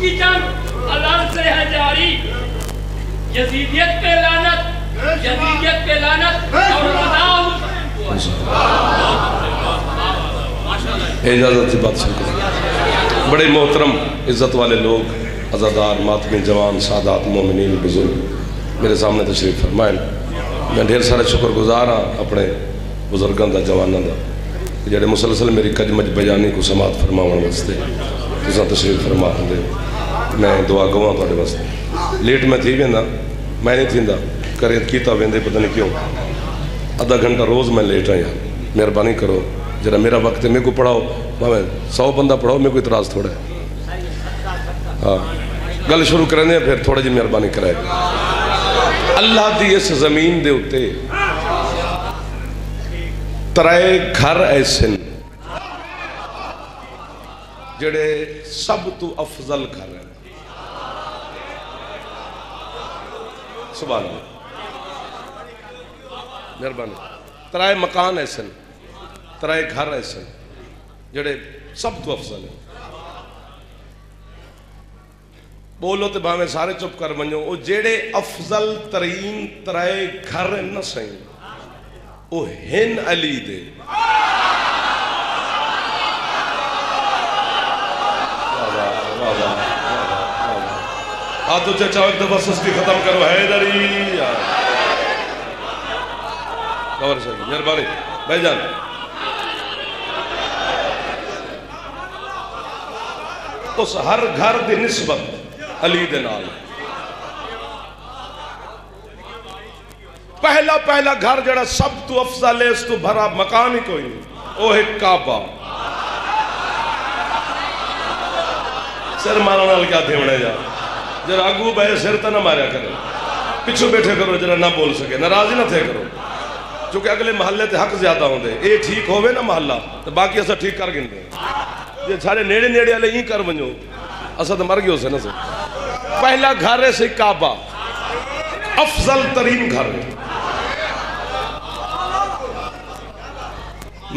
کی جنگ الان سے ہے جاری۔ یزیدیت پہ لانت یزیدیت پہ لانت اور رضا اجازت سے بات سن کریں بڑے محترم، عزت والے لوگ ازادار ماتمی جوان، سادات، مومنین، بزرگ، میرے سامنے تشریف فرمائیں۔ میں ڈھیر سارے شکر گزار ہاں اپنے بزرگاں دا، جواناں دا۔ کہ جڑے مسلسل میری کجمج بیانی کو سماعت فرماون واسطے تساں تشریف فرما دے۔ میں دعا گواں تواڈے واسطے لیٹ میں تھی ویندا میں نہیں تھیندا کرے کیتا ویندے پتہ نہیں کیوں آدھا گھنٹہ روز میں لیٹ آیا مہربانی کرو جرا میرا وقت ہے میرے کو پڑھاؤ میں سو بندہ پڑھاؤ میرے کو اعتراض تھوڑا ہے ہاں گل شروع کرنے ہیں پھر تھوڑا جی مہربانی کرائے اللہ دی اس زمین دے اتے ترائے گھر ایسے جڑے سب تو افضل گھر سبحان اللہ مہربانی۔ ترائے مکان ایسے ترائے گھر ایسے جڑے سب تو افضل ہیں۔ بولو تے باویں سارے چپ کر ونجو، او جیڑے افضل ترین ترائے گھر نہ سہیں او ہن علی دے۔ ہاتھ آدھو چچا ایک دفعہ سستی ختم کرو حیدری کور صحیح مہربانی، بھائی جان۔ اس ہر گھر دی نسبت علی دے نال۔ پہلا پہلا گھر جڑا سب تو افضل ہے، اس تو بھرا مکان ہی کوئی نہیں۔ وہ کعبہ۔ سر مارا نال کیا تھے جا۔ جرا آگو بے سر تا نہ ماریا کرو۔ پچھو بیٹھے کرو جرا نہ بول سکے، ناراضی نہ تھے کرو۔ چونکہ اگلے محلے تے حق زیادہ ہوں دے اے ٹھیک ہوئے نا محلہ تو باقی ایسا ٹھیک کر گن دے یہ چھارے نیڑے نیڑے والے ہی کر ونجو اسا تو مر گئے اسے نا سے پہلا گھر ہے سے کعبہ۔ افضل ترین گھر ہے۔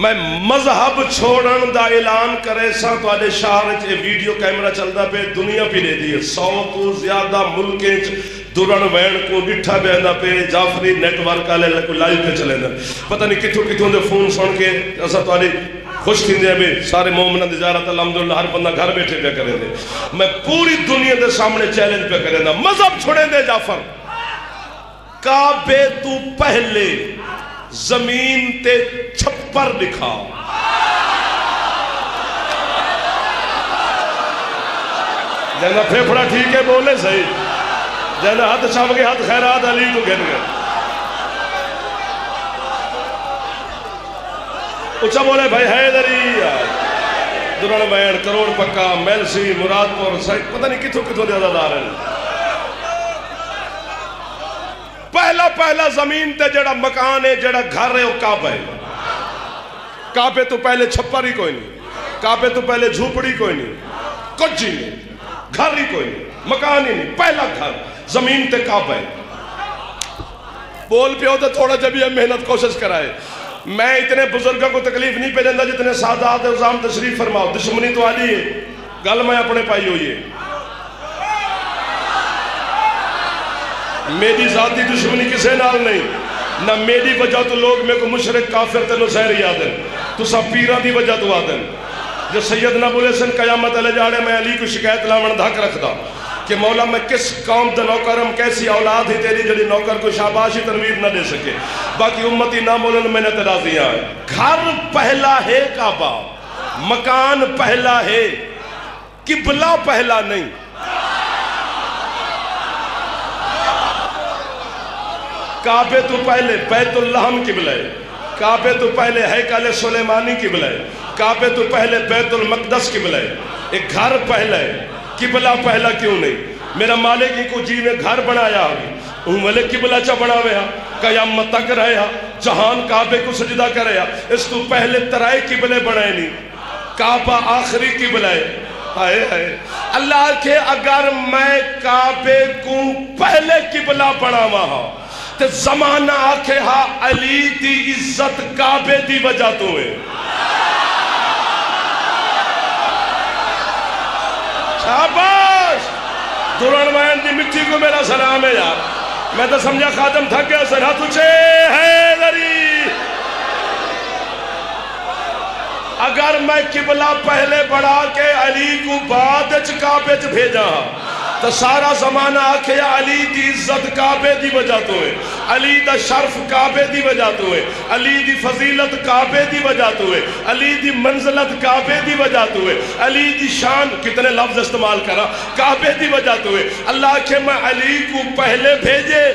میں مذہب چھوڑن دا اعلان کرے سا تو آدھے شہر چے ویڈیو کیمرہ چلدا پہ دنیا پہ لے دیئے سو تو زیادہ ملکیں دورن وین کو ڈٹھا بیندہ پہ جعفری نیٹ ورک آلے لکو لائیو پہ چلے دا پتہ نہیں کتھوں کتھوں دے فون سن کے ایسا تو آدھے خوش تھی دے بھی سارے مومنہ دی زیارت، الحمدللہ ہر بندہ گھر بیٹھے پہ کرے دے۔ میں پوری دنیا دے سامنے چیلنج پہ کرے دا۔ مذہب چھوڑے دے جعفر۔ کعبے تو پہلے زمین تے چھپر دکھا جنہ پھیپڑا ٹھیک ہے، بولے صحیح۔ جنہ ہاتھ چھپ کے ہاتھ خیرات علی کو گھن گئے۔ اچھا بولے، بھائی حیدری درن بین کروڑ پکا میلسی مراد پور پتہ نہیں کتھوں کتھوں دے عددار ہیں۔ پہلا پہلا زمین تے جڑا مکان ہے، جڑا گھر ہے، وہ کعبہ ہے۔ کعبے تو پہلے چھپر ہی کوئی نہیں، کعبے تو پہلے جھوپڑی کوئی نہیں کچھ ہی نہیں، گھر ہی کوئی نہیں، مکان ہی نہیں، پہلا گھر، زمین تے کعبہ ہے۔ بول پہ ہوتا تھوڑا جب یہ محنت کوشش کرائے۔ میں اتنے بزرگوں کو تکلیف نہیں پہ دیندہ جتنے سادات ازام تشریف فرماؤ، دشمنی تو آلی ہے۔ گل میں اپنے پائی ہوئی ہے۔ میری ذاتی دشمنی کسے نال نہیں، نہ میری وجہ تو لوگ میں کو مشرق، کافر تے نصیر یادن تو سب پیران دی وجہ تو آدن جو سید نہ بولے سن، قیامت علی جاڑے میں علی کو شکایت لاؤن دھاک رکھ دا کہ مولا، میں کس قوم دے نوکرم کیسی اولاد ہی تیری جڑی نوکر کو شاباشی تنویر نہ دے سکے۔ باقی امتی نہ بولن میں نے ترازیاں گھر پہلا ہے کعبہ، مکان پہلا ہے، قبلہ پہلا نہیں۔ کعبے تو پہلے بیت اللہم قبلہ ہے کعبے تو پہلے حیکل سلیمانی قبلہ ہے کعبے تو پہلے بیت المقدس قبلہ ہے ایک گھر پہلا ہے قبلہ پہلا کیوں نہیں؟ میرا مالک ہی کو جی میں گھر بنایا۔ ہوں ملے قبلہ چا بنا ہویا قیامت تک رہیا ہاں؟ جہان کعبے کو سجدہ کریا ہاں؟ اس تو پہلے ترائے قبلے بنائے نہیں۔ کعبہ آخری قبلہ ہے۔ آئے آئے اللہ کے اگر میں کعبے کو پہلے قبلہ بنا وہاں تے زمانہ آکھے ہا علی دی عزت کعبے دی وجہ تو ہے۔ شاباش! دوران وین دی مٹھی کو میرا سلام ہے یار۔ میں تو سمجھا خادم تھا گیا، سر تجھے ہے ذری اگر میں قبلہ پہلے بڑھا کے علی کو بعد کعبے چھ بھیجا ہاں تو سارا زمانہ آکھے علی دی عزت کعبے دی وجہ تو ہے۔ علی دا شرف کعبے دی وجہ تو ہے۔ علی دی فضیلت کعبے دی وجہ تو ہے۔ علی دی منزلت کعبے دی وجہ تو ہے۔ علی دی شان، کتنے لفظ استعمال کرا۔ کعبے دی وجہ تو ہے۔ اللہ کے میں علی کو پہلے بھیجے۔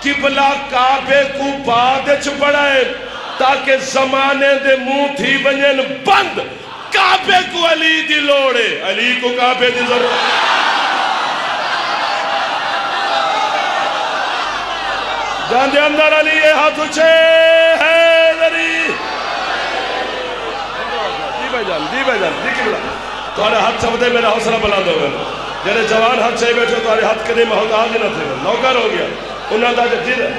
قبلہ کعبے کو بادچ بڑھائے۔ تاکہ زمانے دے منہ تھی بنجن بند۔ کعبے کو علی دی لوڑے علی کو کعبے دی ضرورت۔ چاندے اندر علی اے ہاتھ اچھے حیدری دی جی بھائی جان دی بھائی جان جی دی کی بلا تو آرے ہاتھ سب دے میرا حسنہ بلا دو گئے۔ جنہیں جوان ہاتھ چاہی بیٹھے تو آرے ہاتھ کے دے مہت آج نہ تھے۔ نوکر ہو گیا۔ انہوں نے آج دید ہے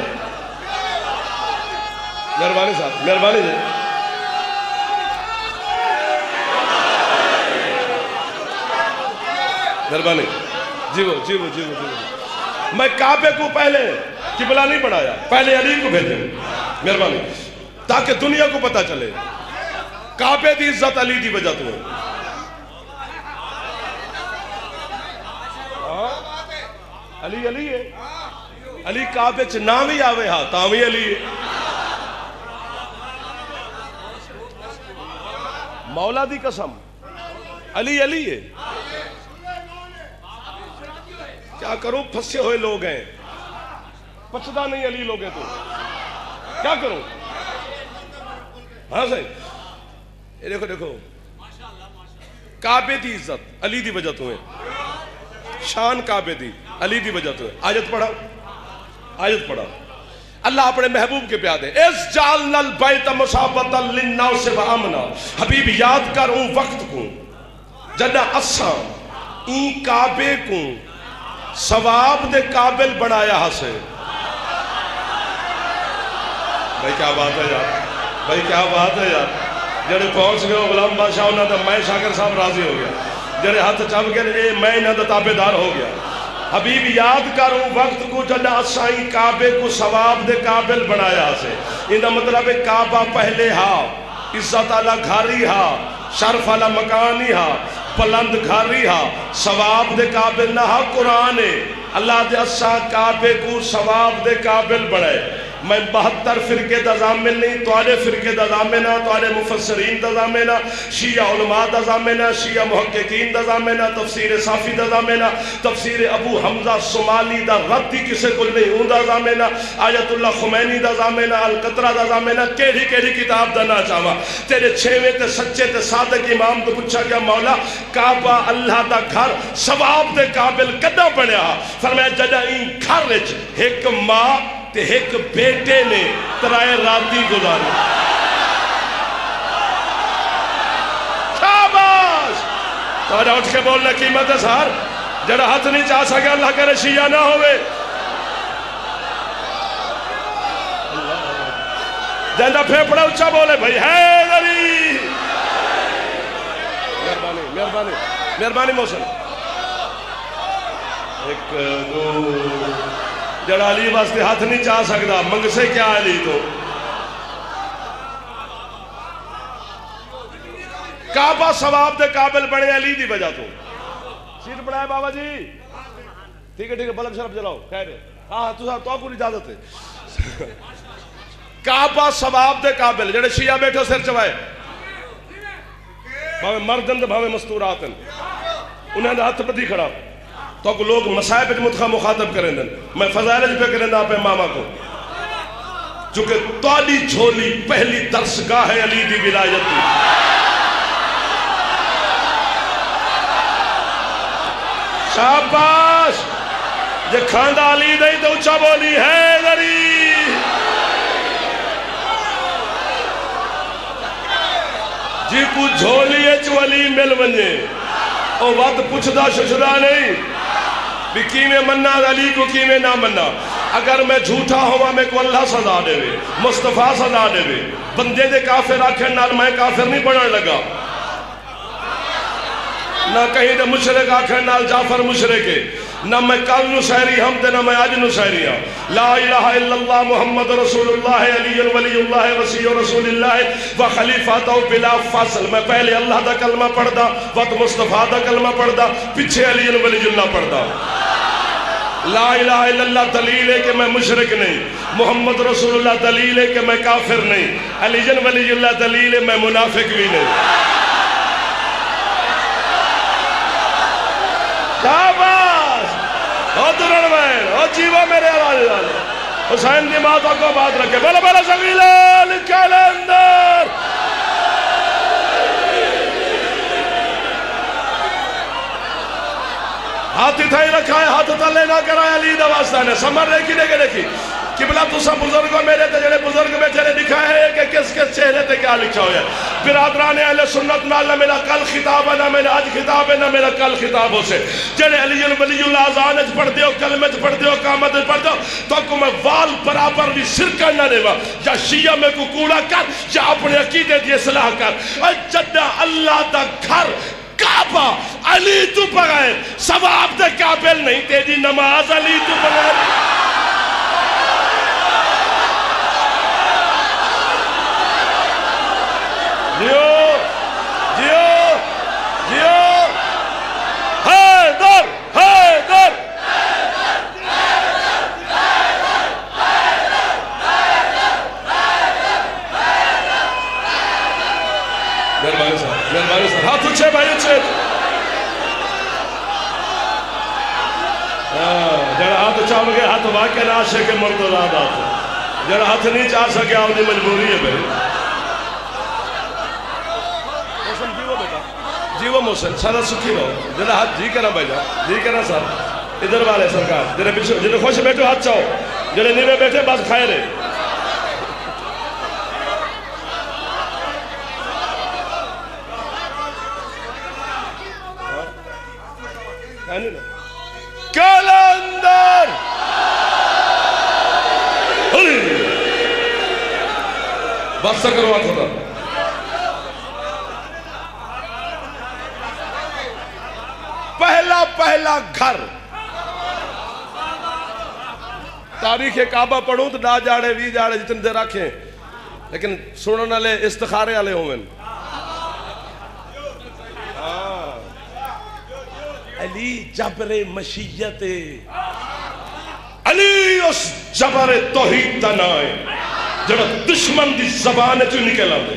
مہربانی صاحب، مہربانی دے مہربانی۔ جیو جیو جیو جیو میں کعبے کو پہلے قبلہ نہیں بڑھایا پہلے علی کو بھیجیں۔ مہربانی۔ تاکہ دنیا کو پتا چلے۔ کعبے دی عزت علی دی وجہ تو۔ ہاں؟ علی علی ہے۔ علی کعبے چ نام ہی آوے ہاں تاوی علی ہے۔ مولا دی قسم۔ علی علی ہے۔ کیا کروں؟ پھسے ہوئے لوگ ہیں۔ پچھتا نہیں علی لوگے تو۔ کیا کرو ہاں صحیح۔ یہ دیکھو دیکھو۔ کعبے دی عزت، علی دی وجہ تو ہے۔ شان کعبے دی، علی دی وجہ تو ہے۔ آجت پڑھا آجت پڑھا اللہ اپنے محبوب کے پیاد ہے اس جال البیت بیت مصابتا سے و امنا حبیب، یاد کر اون وقت کو۔ جنہ اسا این کعبے کو سواب دے قابل بنایا ہسے۔ بھائی کیا بات ہے یار؟ بھائی کیا بات ہے یار؟ جڑے پہنچ گئے غلام بادشاہ نہ تو میں شاکر صاحب راضی ہو گیا۔ جڑے ہاتھ چم کے اے میں نہ تو تابے دار ہو گیا۔ حبیب، یاد کرو وقت کو جلا سائیں کعبے کو ثواب دے قابل بنایا سے۔ انہا مطلب کعبہ پہلے ہا، عزت علا گھاری ہا، شرف علا مکانی ہا، بلند گھاری ہا۔ ثواب دے قابل نہ ہاں قرآن اللہ دے اسا کعبے کو ثواب دے قابل بنائے۔ میں بہتر فرقے دا زامن نہیں توالے فرقے دا زامنہ توالے مفسرین دا زامنہ شیعہ علماء دا زامنہ شیعہ محققین دا زامنہ تفسیر صافی دا زامنہ تفسیر ابو حمزہ سمالی دا رد کسے کل نہیں ہوں دا زامنہ آیت اللہ خمینی دا زامنہ القطرہ دا زامنہ کیڑی کیڑی کتاب دا نہ چاہوا تیرے چھوے تے سچے تے صادق امام تو پچھا گیا، مولا کعبہ اللہ دا گھر سواب دے قابل کدہ بنیا؟ فرمایا جدہ این گھر رچ ایک ماں تے ایک بیٹے نے ترائے راتی گزارے شاباش! تارا اٹھ کے بولنے قیمت ہے سار؟ جڑا ہاتھ نہیں چاہ سکے اللہ کرے رشیہ نہ ہوئے۔ جندہ پھیپڑا اچھا بولے، بھائی، ہے علی مہربانی مہربانی مہربانی موسن ایک، دو۔ جڑا علی واسطے ہاتھ نہیں چاہ سکتا منگ سے کیا علی تو؟ کعبہ سواب دے قابل بڑے علی دی وجہ تو۔ سیٹ بڑھائے بابا جی۔ ٹھیک ہے ٹھیک ہے بلک شرف جلاؤ۔ خیر۔ ہے ہاں تو صاحب تو کو اجازت ہے۔ کعبہ سواب دے قابل، جڑے شیعہ بیٹھے سر چوائے۔ بھاوے مردن دے بھاوے مستوراتن۔ انہیں دے ہاتھ پتی کھڑا۔ تو کو لوگ مسائب متخا مخاطب کریں دن۔ میں فضائلج پہ کریں دن آپ امامہ کو۔ چونکہ تولی جھولی پہلی درس کا ہے علی دی ولایت دی شاباش جے کھاندہ علی دی تو اچھا بولی ہے دری جی کو جھولی اچھ ولی مل ونجے۔ او وقت پچھدا ششدہ نہیں۔ بھی کیمیں مننا علی کو کیمیں نہ مننا اگر میں جھوٹا ہوا میں کو اللہ سزا دے۔ وے مصطفیٰ سزا دے۔ وے بندے دے کافر آکھن نال میں کافر نہیں بنن لگا۔ نہ کہیں دے مشرق آکھن نال جعفر مشرق ہے۔ نہ میں کل نسہری ہم تے نہ میں آج نسہری ہوں لا الہ الا اللہ محمد رسول اللہ، علی ولی اللہ، وسیع رسول اللہ و خلیفہ بلا فصل میں پہلے اللہ دا کلمہ پڑھدا، وقت مصطفیٰ دا کلمہ پڑھدا، پیچھے علی ولی اللہ پڑھدا۔ لا الہ الا اللہ دلیل ہے کہ میں مشرک نہیں۔ محمد رسول اللہ دلیل ہے کہ میں کافر نہیں۔ علی جن ولی اللہ دلیل ہے میں منافق بھی نہیں۔ شاباش او درن او جیوا میرے آواز والے حسین دی ماتا کو بات رکھے۔ بلا بلا سبیلہ لکھے اندر ہاتھ تھا ہی رکھا ہے، ہاتھ تلے نہ کرائے علی دا واسطہ نے۔ سمر دیکھی دیکھے دیکھی۔ قبلہ تو سب بزرگوں میرے تے، جڑے بزرگ میں چلے دکھائے ہیں کہ کس کس چہرے تے کیا لکھا ہویا ہے۔ برادران اہل سنت نہ میرا کل خطاب ہے، نہ میرا آج خطاب ہے، نہ میرا کل خطاب ہو سے۔ جڑے علی ولی اللہ آزان اچ پڑھ دیو کلمہ اچ پڑھ دیو قامت اچ پڑھ دیو تو کو میں وال برابر بھی سرکہ نہ دیوا یا شیعہ میں کو کوڑا کر، یا اپنے عقیدے دی اصلاح کر۔ اے جدہ اللہ دا گھر کعبہ، علی تو بغیر ثواب دے قابل نہیں، تیری نماز علی تو بغیر۔ جیو جیو جیو حیدر حیدر مہربانی مہربانی ہاتھ اچھے بھائی اچھے جڑا ہاتھ چاہ گے ہاتھ واقع نہ آشے کے مرد ہاتھ جڑا ہاتھ نہیں چاہ سکے آنی مجبوری ہے بھائی محسن جیو بیٹا جیو محسن سارا سکھی رہو جڑا ہاتھ جی کرنا بھائی جا جی کرنا سر ادھر والے سرکار جڑے پیچھے جڑے خوش بیٹھو ہاتھ چاہو جڑے نیوے بیٹھے بس کھائے رہے کلندر بس کرو آنکھوں دا پہلا گھر۔ تاریخ کعبہ پڑھوں تو ڈا جاڑے، وی جاڑے جتنے دے رکھیں۔ لیکن سنن والے، استخارے والے ہوں ہاں۔ علی جبر مشیت۔ علی اس جبر توحید دا نائے جڑا دشمن دی زبان چو نکل آدھے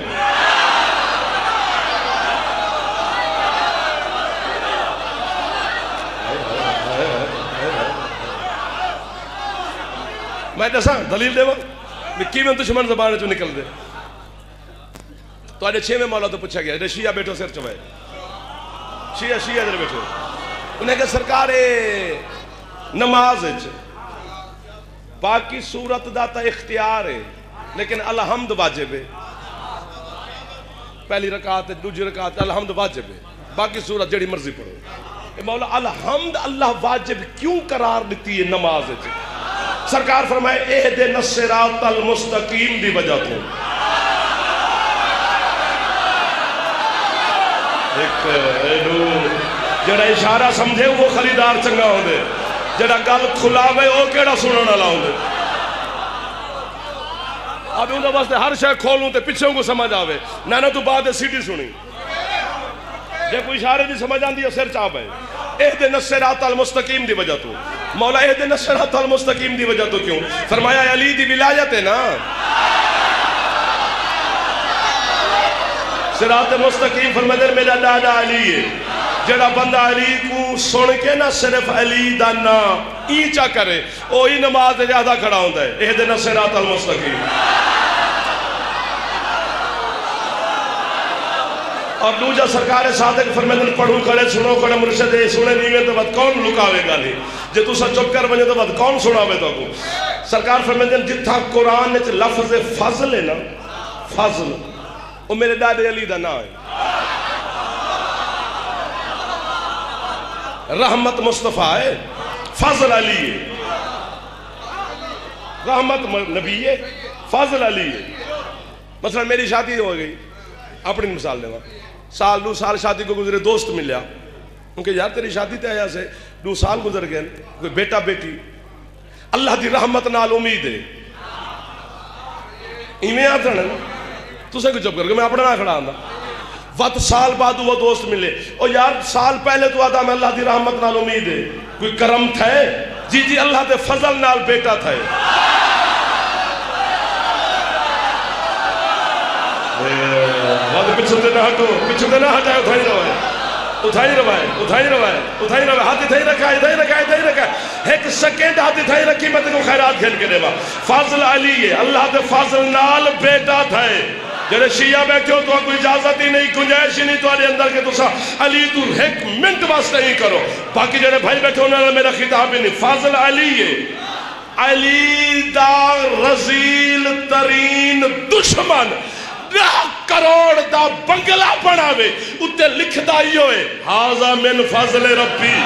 میں دساں دلیل دے وہ کی دشمن زبان چو نکل دے۔ تو آجے چھے میں مولا تو پوچھا گیا شیعہ بیٹھو سر چوائے۔ شیعہ شیعہ در بیٹھو۔ انہیں کہ سرکار نماز جی۔ باقی صورت دا تا اختیار ہے، لیکن الحمد واجب ہے۔ پہلی رکعت ہے دوجی رکعت الحمد واجب ہے۔ باقی صورت جڑی مرضی پڑھو۔ مولا، الحمد اللہ واجب کیوں قرار دیتی ہے نماز جی؟ سرکار فرمائے اے دے نصرات المستقیم دی وجہ تو۔ ایک ایڈو جڑا اشارہ سمجھے، وہ خریدار چنگا ہوں دے جڑا گل کھلاوے، وہ کیڑا سنن والا ہوں دے اب انہوں واسطے ہر شے کھولوں تے پیچھے کو سمجھ آوے۔ نانا تو بعد سیٹی سنی۔ جے کوئی اشارے دی سمجھ آندی ہے، سر چاپ ہے۔ اہد نصرات المستقیم دی وجہ تو۔ مولا اہد نصرات المستقیم دی وجہ تو کیوں؟ فرمایا علی دی ولایت ہے نا۔ صراط مستقیم فرمایا میرا دادا علی ہے۔ جڑا بندہ علی کو سن کے نہ صرف علی دا نام ایچا کرے۔ اوہی نماز زیادہ کھڑا ہوتا ہے۔ اہدنا صراط المستقیم۔ اور دوجہ سرکار صادق فرمیدن پڑھو کھڑے، سنو کھڑے، مرشد سنے نیوے تو بات کون لکاوے گا نہیں؟ جے تو سا چپ کر بنے تو بات کون سناوے تو کو سرکار فرمیدن جتھا قرآن اچھ لفظ فضل ہے نا، فضل وہ میرے دادے علی دا نا ہے۔ رحمت مصطفیٰ ہے، فضل علی ہے۔ رحمت نبی ہے، فضل علی ہے۔ مثلا میری شادی ہو گئی، اپنی مثال دے سال دو سال شادی کو گزرے، دوست ملیا۔ کیونکہ یار تیری شادی تے آیا سے دو سال گزر گئے، کوئی بیٹا بیٹی۔ اللہ دی رحمت نال امید ہے۔ ایویں آتے ہیں تسے کو چپ کر کے میں اپنا نہ کھڑا آندا وقت سال بعد وہ دوست ملے۔ او یار، سال پہلے تو آتا میں اللہ دی رحمت نال امید ہے۔ کوئی کرم تھے؟ جی جی اللہ دے فضل نال بیٹا تھے۔ وقت پچھو نہ ہٹو پچھو تے نہ ہٹائے تھا ہی اتھائی روائے اتھائی روائے اتھائی روائے اتھائی روائے ہاتھ اتھائی رکھا اتھائی رکھا اتھائی رکھا ایک سیکنڈ ہاتھ اتھائی رکھی میں تے خیرات کھیل کے دیوا فاضل علی ہے اللہ دے فاضل نال بیٹا تھے جڑے شیعہ بیٹھے ہو تو کوئی اجازت ہی نہیں گنجائش ہی نہیں تو آلے اندر کے تسا علی تو ایک منٹ واسطے ہی کرو باقی جڑے بھائی بیٹھے ہونے والا میرا خطاب ہی نہیں فاضل علی ہے علی دا رزیل ترین دشمن دہ کروڑ دا بنگلہ بناوے اتے لکھتا ہی ہوئے حاضا من فضل ربی.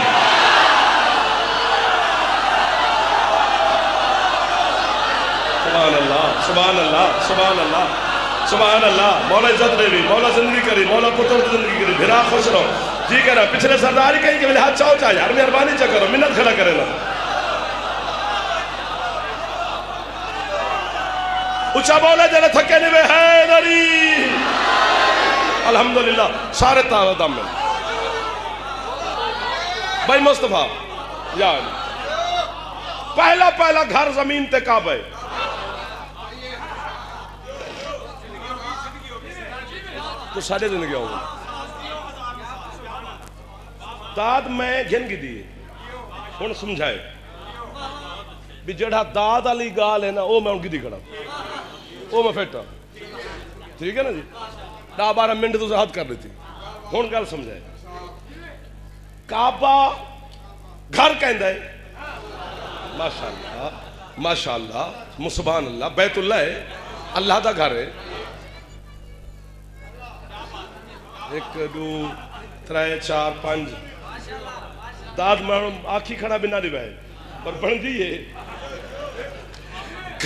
سبحان اللہ سبحان اللہ سبحان اللہ سبحان اللہ۔ مولا عزت دے بھی مولا زندگی کری مولا پتر زندگی کری بھرا خوش رہو۔ جی کہنا پچھلے سرداری کہیں کہ ملے چاہو چاہ یار، مہربانی چاہ کرو، منت کھڑا کرے نا۔ اچھا بولے جلے تھکے نہیں میں حیدری الحمدللہ، سارے تانا دم میں بھائی مصطفیٰ، یا پہلا پہلا گھر زمین تے کعبہ ہے۔ تو سارے زندگی آؤں گا داد میں گھن کی دیئے ہون سمجھائے۔ بھی جڑا داد علی گال ہے نا وہ میں ان کی دی کھڑا ہوں۔ وہ میں پھیٹا ٹھیک ہے نا جی؟ دا بارہ منٹ تو سے حد کر لیتی۔ ہون گال سمجھائے۔ کعبہ گھر کہندہ ہے۔ ماشاءاللہ ماشاءاللہ مسبحان اللہ بیت اللہ ہے۔ اللہ دا گھر ہے۔ ایک، دو ترائے چار، پانچ۔ داد میں آنکھی کھڑا بنا دی بھائی۔ پر بن دیئے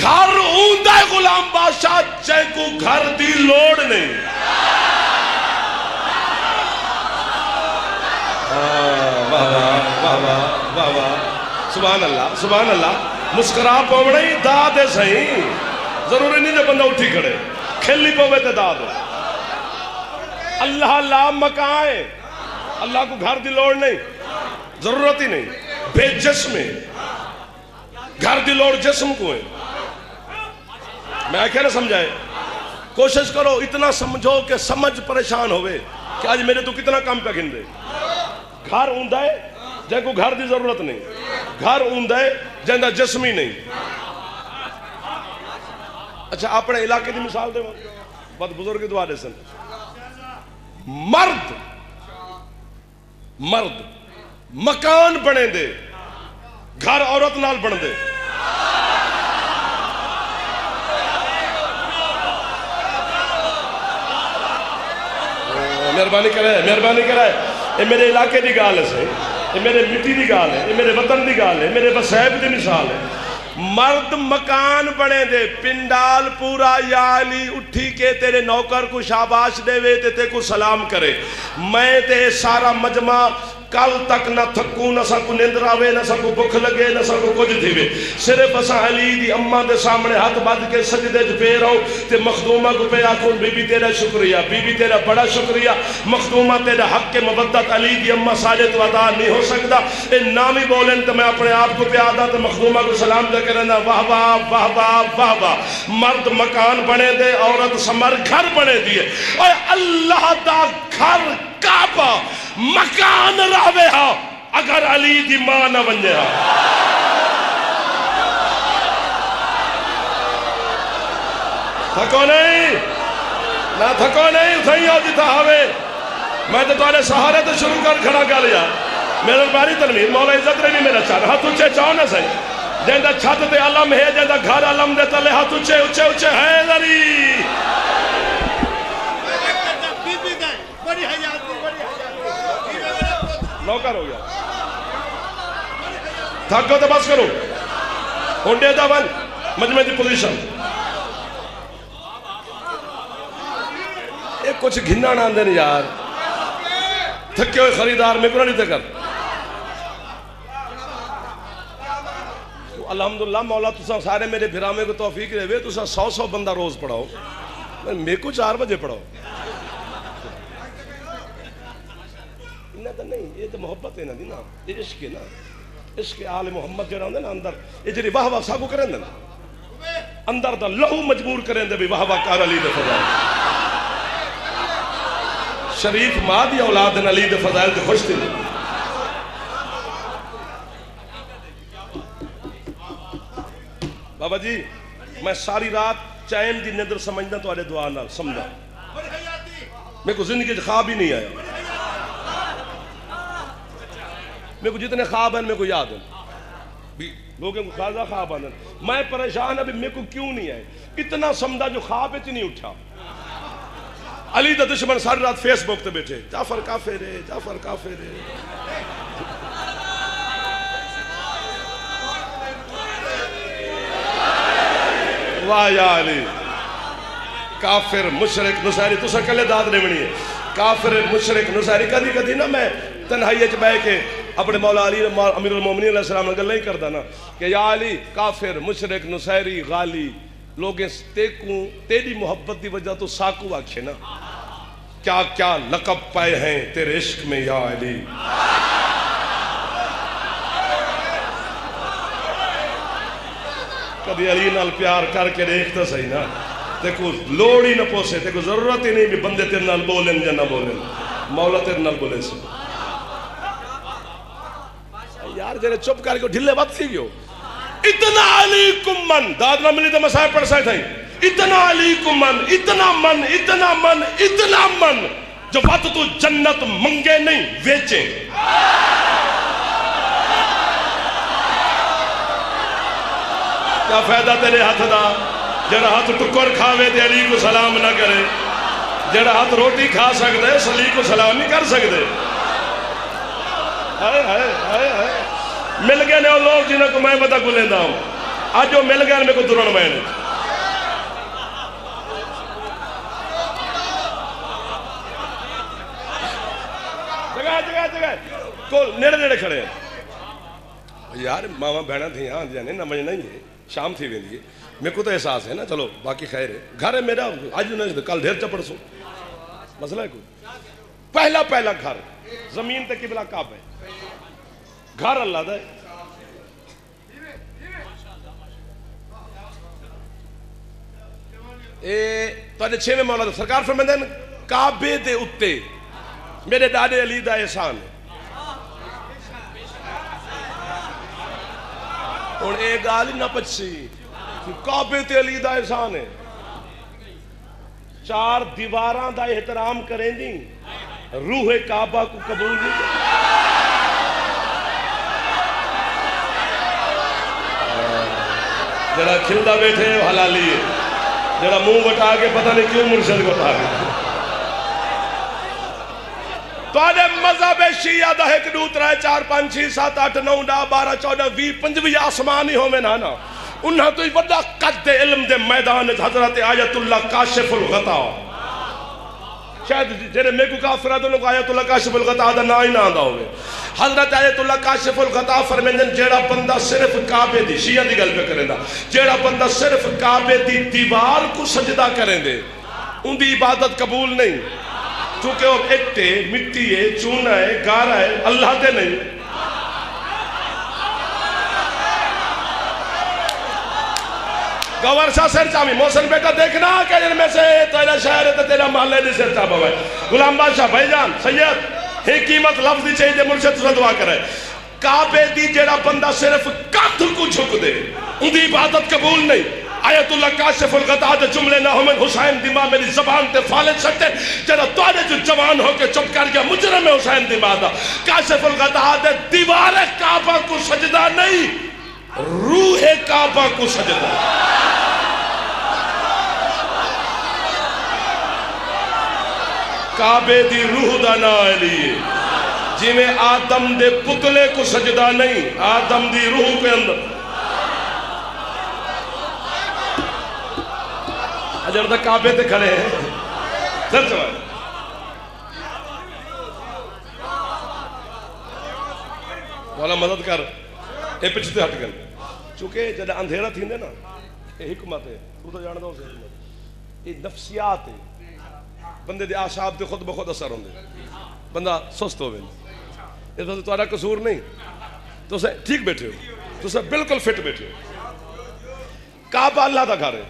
گھر اوندہ غلام بادشاہ، جے کو گھر دی لوڑ نہیں سبحان اللہ سبحان اللہ۔ مسکرا پوڑے ہی داد ہے صحیح۔ ضروری نہیں جو بندہ اٹھی کھڑے۔ کھیلی پوے تے داد۔ ہے اللہ لا مکان ہے۔ اللہ کو گھر دی لوڑ نہیں۔ ضرورت ہی نہیں۔ بے جسم ہے۔ گھر دی لوڑ جسم کو ہے۔ میں آکھے نہ سمجھائے۔ کوشش کرو اتنا سمجھو کہ سمجھ پریشان ہوئے کہ آج میرے تو کتنا کام پہ گھن دے گھر اوندہ ہے جن کو گھر دی ضرورت نہیں۔ گھر اوندہ ہے جن دا جسمی نہیں۔ اچھا اپنے علاقے دی مثال دے۔ بات بزرگ دعا دے سن۔ مرد مرد، مکان بنے دے۔ گھر عورت نال بن دے۔ مہربانی کرے مہربانی کرے۔ یہ میرے علاقے دی گال ہے یہ میرے مٹی دی گال ہے یہ میرے وطن دی گال ہے میرے بسیب دی مثال ہے۔ مرد مکان بنے دے، پنڈال پورا یا علی اٹھی کے تیرے نوکر کو شاباش دے وے تے تے کو سلام کرے۔ میں تے سارا مجمع کل تک نہ تھکوں نہ سکو نیندر آوے نہ سکو بکھ لگے، نہ سکو کچھ تھی وے صرف اسا علی دی اماں دے سامنے ہاتھ بد کے سجدے چ پے رہو تے مخدومہ کو پہ آکھوں بی بی تیرا شکریہ، بی بی تیرا بڑا شکریہ۔ مخدومہ تیرا حق کے مبدت علی دی اماں سارے تو ادا نہیں ہو سکتا۔ اے نامی بولن تو میں اپنے آپ کو پہ آدھا تو مخدومہ کو سلام دے کرنا واہ واہ واہ واہ واہ واہ۔ مرد مکان بنے دے، عورت سمر گھر بنے دیے۔ اے اللہ دا گھر کعبہ، مکان راوے ہا اگر علی دی ماں نہ بنجے ہا تھکو نہیں۔ نہ تھکو نہیں اتھائی آ جی جتا ہوئے میں تو تمہارے سہارے تو شروع کر کھڑا کر لیا۔ میرے باری تنویر، مولا عزت نے بھی میرا چاہ ہاتھ اچھے چاہو نہ سہی۔ جہاں چھت تے علم ہے جہاں گھر علم دے تلے ہاتھ اچھے اچھے اچھے۔ ہے ذری نوکر ہو گیا۔ تھک گو تو بس کرو۔ ہونڈے دا ون، مجمع دی پوزیشن۔ یہ کچھ گھننا نہ دیں یار۔ تھکے ہوئے خریدار، میں کو نہیں کر۔ الحمدللہ، مولا تسا سارے میرے بھرامے کو توفیق دے وے تسا سو سو بندہ روز پڑھاؤ۔ میرے کو چار بجے پڑھاؤ۔ انہیں تو نہیں، یہ تو محبت ہے نا دی نا، یہ عشق ہے نا۔ عشق آل محمد جڑا ہوندے نا اندر، یہ جڑی واہ واہ ساگو کریں دے نا۔ اندر دا لہو مجبور کریں دے بھی واہ واہ کار علی دے فضائل۔ شریف ماں دی اولاد دے علی دے فضائل دے خوش دے بابا جی میں ساری رات چین دی نظر سمجھنا تو آرے دعا نال، سمجھا۔ میرے کو زندگی خواب ہی نہیں آیا۔ میرے کو جتنے خواب ہیں میرے کو یاد ہیں۔ بھی لوگوں کو خاصا خواب ہیں۔ میں پریشان ابھی میرے کو کیوں نہیں آئے؟ اتنا سمجھا جو خواب ہے نہیں اٹھا۔ علی دا دشمن ساری رات فیس بک تے بیٹھے۔ جعفر کافر ہے جعفر کافر ہے۔ واہ یا علی کافر مشرک نصاری تو سکلے داد بنی ہے۔ کافر مشرک نصاری کدی کدی نا میں تنہائی اچ بے کے اپنے مولا علی امیر المومنین علیہ السلام نے نہیں کردا نا، کہ یا علی، کافر، مشرک نصاری غالی لوگ تیکوں، تیری محبت دی وجہ تو ساکو آکھے نا۔ کیا کیا لقب پائے ہیں تیرے عشق میں یا علی؟ کدی علی نال پیار کر کے دیکھتا صحیح نا۔ تے کو لوڑ ہی نہ پوسے تے کو ضرورت ہی نہیں بھی بندے تیرے نال بولن یا نہ بولن۔ مولا تیرے نال بولے سے یار جنہیں چپ کر کے ڈھلے بات تھی گیو۔ اتنا علیکم من۔ داد نہ ملی تو مسائل پڑھ سکتے ہیں اتنا علیکم من، اتنا من اتنا من اتنا من۔ جو بات تو جنت منگے نہیں، ویچے۔ کیا فائدہ تیرے ہاتھ دا؟ جڑا ہاتھ ٹکر کھاوے تے علی کو سلام نہ کرے۔ جڑا ہاتھ روٹی کھا سکتے اس علی کو سلام نہیں کر سکتے ہائے ہائے ہائے ہائے۔ مل گئے نے وہ لوگ جنہوں کو میں پتا کو لیندہ ہوں۔ آج جو مل گئے میں کو درن میں نے۔ جگہ جگہ جگہ کو نیڑے نیڑے کھڑے ہیں۔ یار ماما بہنا تھی یہاں جانے جی، نہ مجھے نہیں ہے۔ شام تھی ویندی ہے۔ میرے کو تو احساس ہے نا، چلو باقی خیر ہے۔ گھر ہے میرا، آج نہیں کل ڈھیر چپڑ سو۔ مسئلہ ہے کوئی؟ پہلا پہلا گھر۔ زمین تے قبلہ کعب ہے۔ گھر اللہ دا ہے اے تو چھے میں مولا دا سرکار فرمائے ہیں کعبے دے اتے۔ میرے ڈاڈے علی دا احسان۔ ہے اور اے گالی نہ پچھی کعبے تے علی دا احسان ہے۔ چار دیواراں دا احترام کریں دی روح کعبہ کو قبول نہیں۔ کریں جڑا کھلدا بیٹھے ہیں حلالی ہے۔ جڑا منہ بٹا کے پتہ نہیں کیوں مرشد کو اٹھا گیا تو آنے مذہب شیعہ دا ایک دوت رہے چار پانچ، چھ، سات، آٹھ، نو ڈا بارہ، چودہ وی پنجوی آسمانی ہو میں نانا انہاں تو ہی وڈا قد علم دے میدان حضرت آیت اللہ کاشف الغطا شاید جنہیں میں کو کافرہ تو لوگ آیت اللہ کاشف الغطا دا نہ ہی نہ آدھا ہوئے۔ حضرت آیت اللہ کاشف الغطا فرمیندن جیڑا بندہ صرف کعبے دی، شیعہ دی گل پہ کریں دا جیڑا بندہ صرف کعبے دی دیوار کو سجدہ کریں دے ان دی عبادت قبول نہیں۔ چونکہ وہ اٹھے مٹی ہے چونہ ہے گارہ ہے، اللہ دے نہیں۔ گوھر شاہ سر چاہمی محسن بیٹا دیکھنا کہ جن میں سے تیرا شہر ہے تیرا محلے دی سر چاہ بھائی غلام بادشاہ، بھائی جان، سید، ہی قیمت لفظ دی چاہیے، مرشد تسا دعا کرے۔ کعبے دی جیڑا بندہ صرف کاتھ کو جھک دے، ان دی عبادت قبول نہیں۔ آیت اللہ کاشف الغطا دے جملے نہ ہمیں حسین دماء میری زبان تے فالت سکتے جڑا توڑے جو جوان ہو کے چپ کر گیا، مجرم حسین دماء دا۔ کاشف الغطا دے دیوار کعبہ کو سجدہ نہیں۔ روح کعبہ کو سجدہ۔ کعبے دی روح دا نا علی جی میں آدم دے پتلے کو سجدہ نہیں، آدم دی روح کے اندر۔ اجر دا کعبے تے کھڑے ہیں۔ سر سوائے والا مدد کر۔ اے پچھتے ہٹ گئے۔ چونکہ جب اندھیرا تھیندے نا یہ حکمت ہے، تو تو جاندہ اسے حکمت یہ نفسیات ہے۔ بندے دے آشاب تے خود بخود اثر ہوندے۔ بندہ سست ہوئے اس وقت تمہارا قصور نہیں۔ تو اسے ٹھیک بیٹھے ہو۔ تو اسے بالکل فٹ بیٹھے ہو۔ کعبہ اللہ دا گھر ہے۔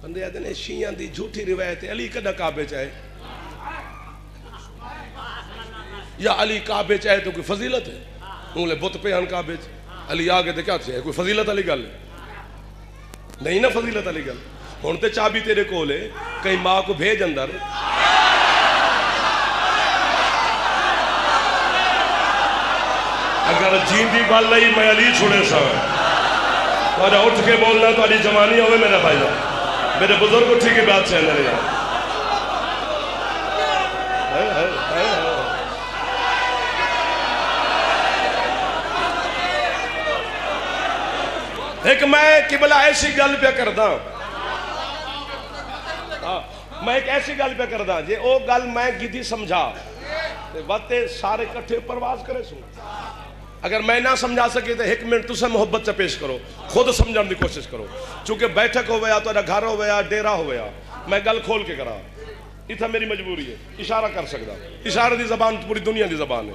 بندے آتے ہیں شیعہ دی جھوٹی روایت ہے، علی کدہ کعبے چاہے؟ یا علی کعبے چاہے تو کوئی فضیلت ہے؟ انگلے بت پہ ہن کعبے چاہے علی آگے تو کیا چاہے کوئی فضیلت علی گل؟ نہیں نا فضیلت علی گل۔ ہون تے چابی تیرے کولے کہیں ماں کو بھیج اندر۔ اگر جین دی گل نہیں، میں علی چھوڑے سا۔ اور اٹھ کے بولنا تو علی جمانی ہوئے میرا بھائی جان۔ میرے بزرگ اٹھی کی بات سے میرے یہاں ہے ہے ہے ہے ایک میں قبلہ ایسی گل پہ کردہ میں ایک ایسی گل پہ کردہ جے او گل میں گیدی سمجھا۔ تے سارے کٹھے پرواز کرے سو اگر میں نہ سمجھا سکے تو ایک منٹ تسے محبت سے پیش کرو۔ خود سمجھان دی کوشش کرو۔ چونکہ بیٹھک ہو گیا تو گھر ہو گیا ڈیرا ہو گیا میں گل کھول کے کرا اتھا میری مجبوری ہے، اشارہ کر سکتا اشارہ دی زبان پوری دنیا دی زبان ہے۔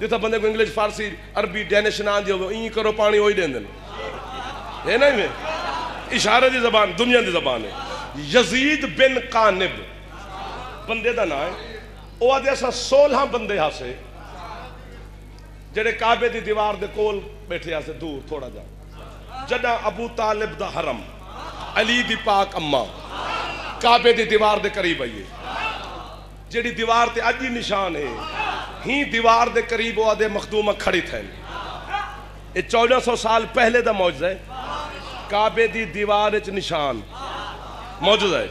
جتھا بندے کو انگلش، فارسی، عربی، ڈینش نہ دی این کرو، پانی ہوئی دین۔ ہے نہیں میں اشارہ دی زبان، دنیا دی زبان ہے۔ یزید بن قانب، بندے دا نا ہے۔ او آدھے ایسا سولہ بندے ہاں سے، جڑے کعبے دی دیوار دے کول بیٹھے ہاں سے، دور تھوڑا جا۔ جڑا ابو طالب دا حرم، علی دی پاک اممہ کعبے دی دیوار دے قریب آئیے جڑی دیوار تے اجی نشان ہے، ہی دیوار دے قریب وہ آدھے مخدومہ کھڑی تھے۔ یہ چودہ سو سال پہلے دا موجزہ ہے۔ کعبے دی دیوار اچ نشان۔ موجود ہے۔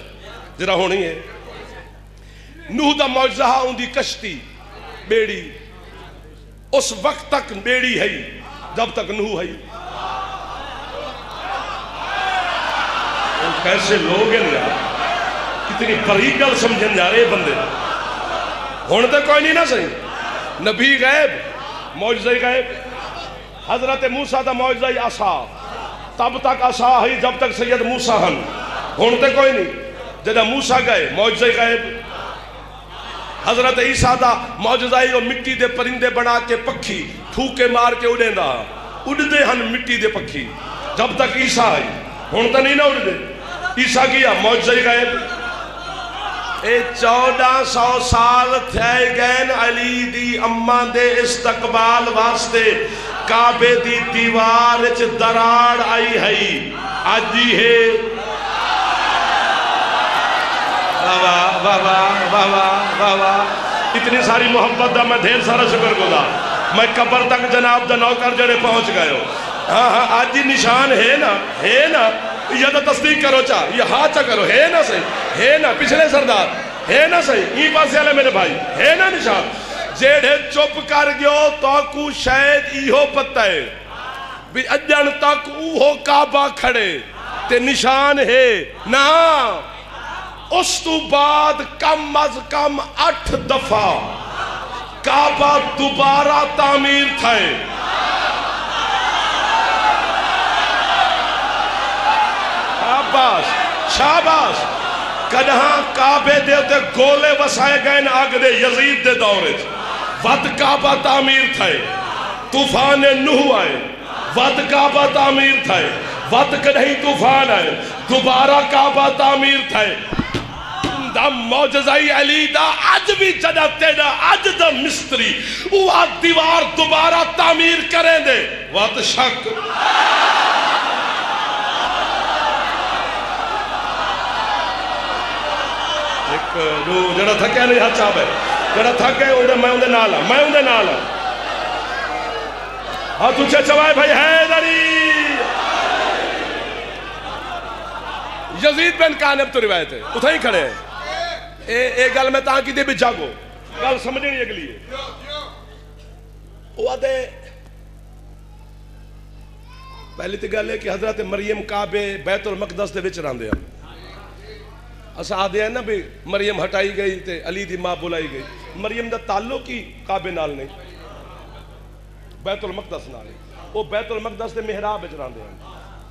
جرا ہونی ہے۔ نوح دا موجزہ ان دی کشتی بیڑی۔ اس وقت تک بیڑی ہے، جب تک نوح ہے۔ کیسے لوگ ہیں یار؟ کتنی بریک گل سمجھن جا رہے بندے۔ ہون تے کوئی نہیں نہ صحیح۔ نبی غیب موجزہ غیب۔ حضرت موسیٰ دا موجزہ عصا۔ تب تک آسا آئی جب تک سید موسیٰ ہن۔ ہونتے کوئی نہیں۔ جدہ موسیٰ گئے موجزہ غیب حضرت عیسیٰ دا موجزہ وہ مٹی دے پرندے بنا کے پکھی ٹھوکے مار کے اڑیں دا۔ اڑ دے ہن مٹی دے پکھی۔ جب تک عیسیٰ آئی ہونتے نہیں نہ اڑ دے عیسیٰ کیا؟ موجزہ غیب اے چودہ سو سال تھے گئن علی دی اماں دے استقبال واسطے کعبے دی دیوار چ دراڑ آئی جی ہے آجی ہے۔ واہ واہ واہ واہ اتنی ساری محبت دا میں دھیر سارا شکر گزار۔ میں قبر تک جناب دا نوکر جڑے پہنچ گئے ہو۔ ہاں ہاں آج جی نشان ہے نا ہے نا۔ یا تو تصدیق کرو چاہ، یہ ہاں چاہ کرو، ہے نا صحیح؟ ہے نا؟ پچھلے سردار، ہے نا صحیح؟ یہ پاس والے میرے بھائی، ہے نا نشان؟ جیڑے چپ کر گیو تو کو شاید ایہو پتہ ہے۔ بھی اجن تک اوہو کعبہ کھڑے۔ تے نشان ہے۔ نا، اس تو بعد کم از کم اٹھ دفعہ کعبہ دوبارہ تعمیر تھے شاباش شاباش کدہاں کعبے دے تے گولے وسائے گئے آگ دے یزید دے دورے ود کعبہ تعمیر تھے طوفان نوح آئے۔ ود کعبہ تعمیر تھے ود کدہیں طوفان آئے۔ دوبارہ کعبہ تعمیر تھے دا موجزائی علی دا آج بھی جدا تیڑا آج دا مستری۔ وہ دیوار دوبارہ تعمیر کریں دے۔ وات شک ایک جو جڑا تھکے نہیں ہاتھ چاہ بے جڑا تھکے انہیں میں انہیں نالا میں انہیں نالا ہاں تجھے چوائے بھائی حیدری یزید بن کانب تو روایت ہے اتھا ہی کھڑے ہیں اے اے گل میں تاں کی دے بھی جاگو گل سمجھے نہیں اگلی ہے وہ آدھے پہلی تی گل ہے کہ حضرت مریم کعبے بیت المقدس دے وچ راندے ہیں اسا آدھے ہیں نا بھی مریم ہٹائی گئی تے علی دی ماں بلائی گئی۔ مریم دا تعلق ہی کعبے نال نہیں۔ بیت المقدس نالے وہ بیت المقدس دے محراب وچ رہندے ہیں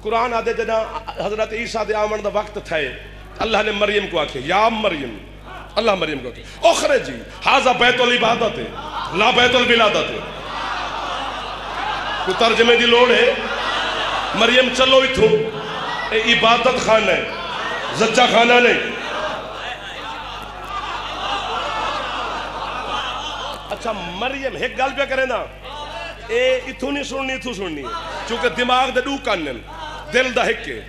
قرآن آدھے جنا حضرت عیسیٰ دے آمن دا وقت تھے۔ اللہ نے مریم کو آکھے، یا مریم۔ اللہ مریم کو آکھے۔ اخرجی حاضر بیت العبادت ہے۔ لا بیت الولادت ہے۔ کو ترجمے دی لوڑ ہے؟ مریم چلو اتھو اے عبادت خانہ ہے۔ زچہ خانہ نہیں۔ اچھا مریم، ایک گل پہ کرے نا۔ اے اتھو نہیں سننی اتھو سننی۔ ہے چونکہ دماغ دے ڈو کانن دل دا ہکے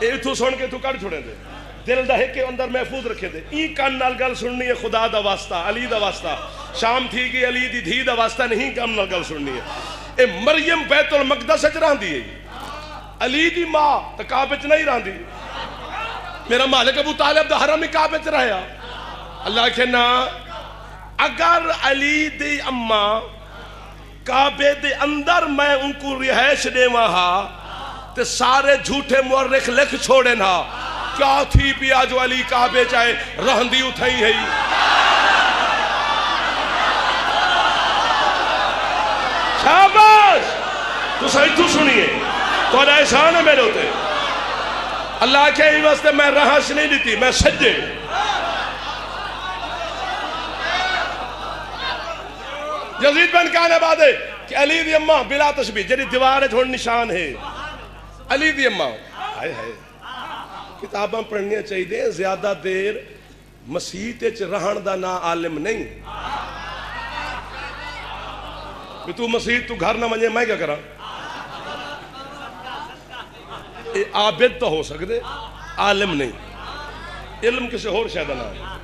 اے اتھو سن کے تو کڑ چھوڑے دے۔ دل دا ہکے اندر محفوظ رکھے دے۔ ای کان نال گل سننی ہے، خدا دا واسطہ، علی دا واسطہ۔ شام تھی گئی، علی دی دھی دا واسطہ نہیں کام نال گل سننی ہے۔ اے مریم بیت المقدس اچ رہن دی علی دی ماں تا کعبے چ نہیں رہن دی میرا مالک ابو طالب دا حرم ہی کعبے چ رہیا۔ اللہ کے نا، اگر علی دی اما کعبے دے اندر میں ان کو رہائش دے وہاں تے سارے جھوٹے مورخ لکھ چھوڑے نا کیا تھی پیا جو علی کعبے چاہے رہندی اتھائی ہے؟ شاباش! تو صحیح تو سنیے، تو احسان ہے میرے ہوتے اللہ کے ہی واسطے میں رہش نہیں دیتی، میں سجے یزید بن کان کہنے بادے کہ علی دی اممہ بلا تشبیح جنی دیوار ہے جھوڑ نشان ہے۔ علی دی اممہ ہائے ہائے۔ کتاباں پڑھنی چاہیے دیں زیادہ دیر مسیح چ رہن دا نا عالم نہیں۔ کہ تو مسیح، تو گھر نہ منجے میں کیا کرا اے عابد تو ہو سکتے عالم نہیں۔ علم کسی اور شاید نہ ہے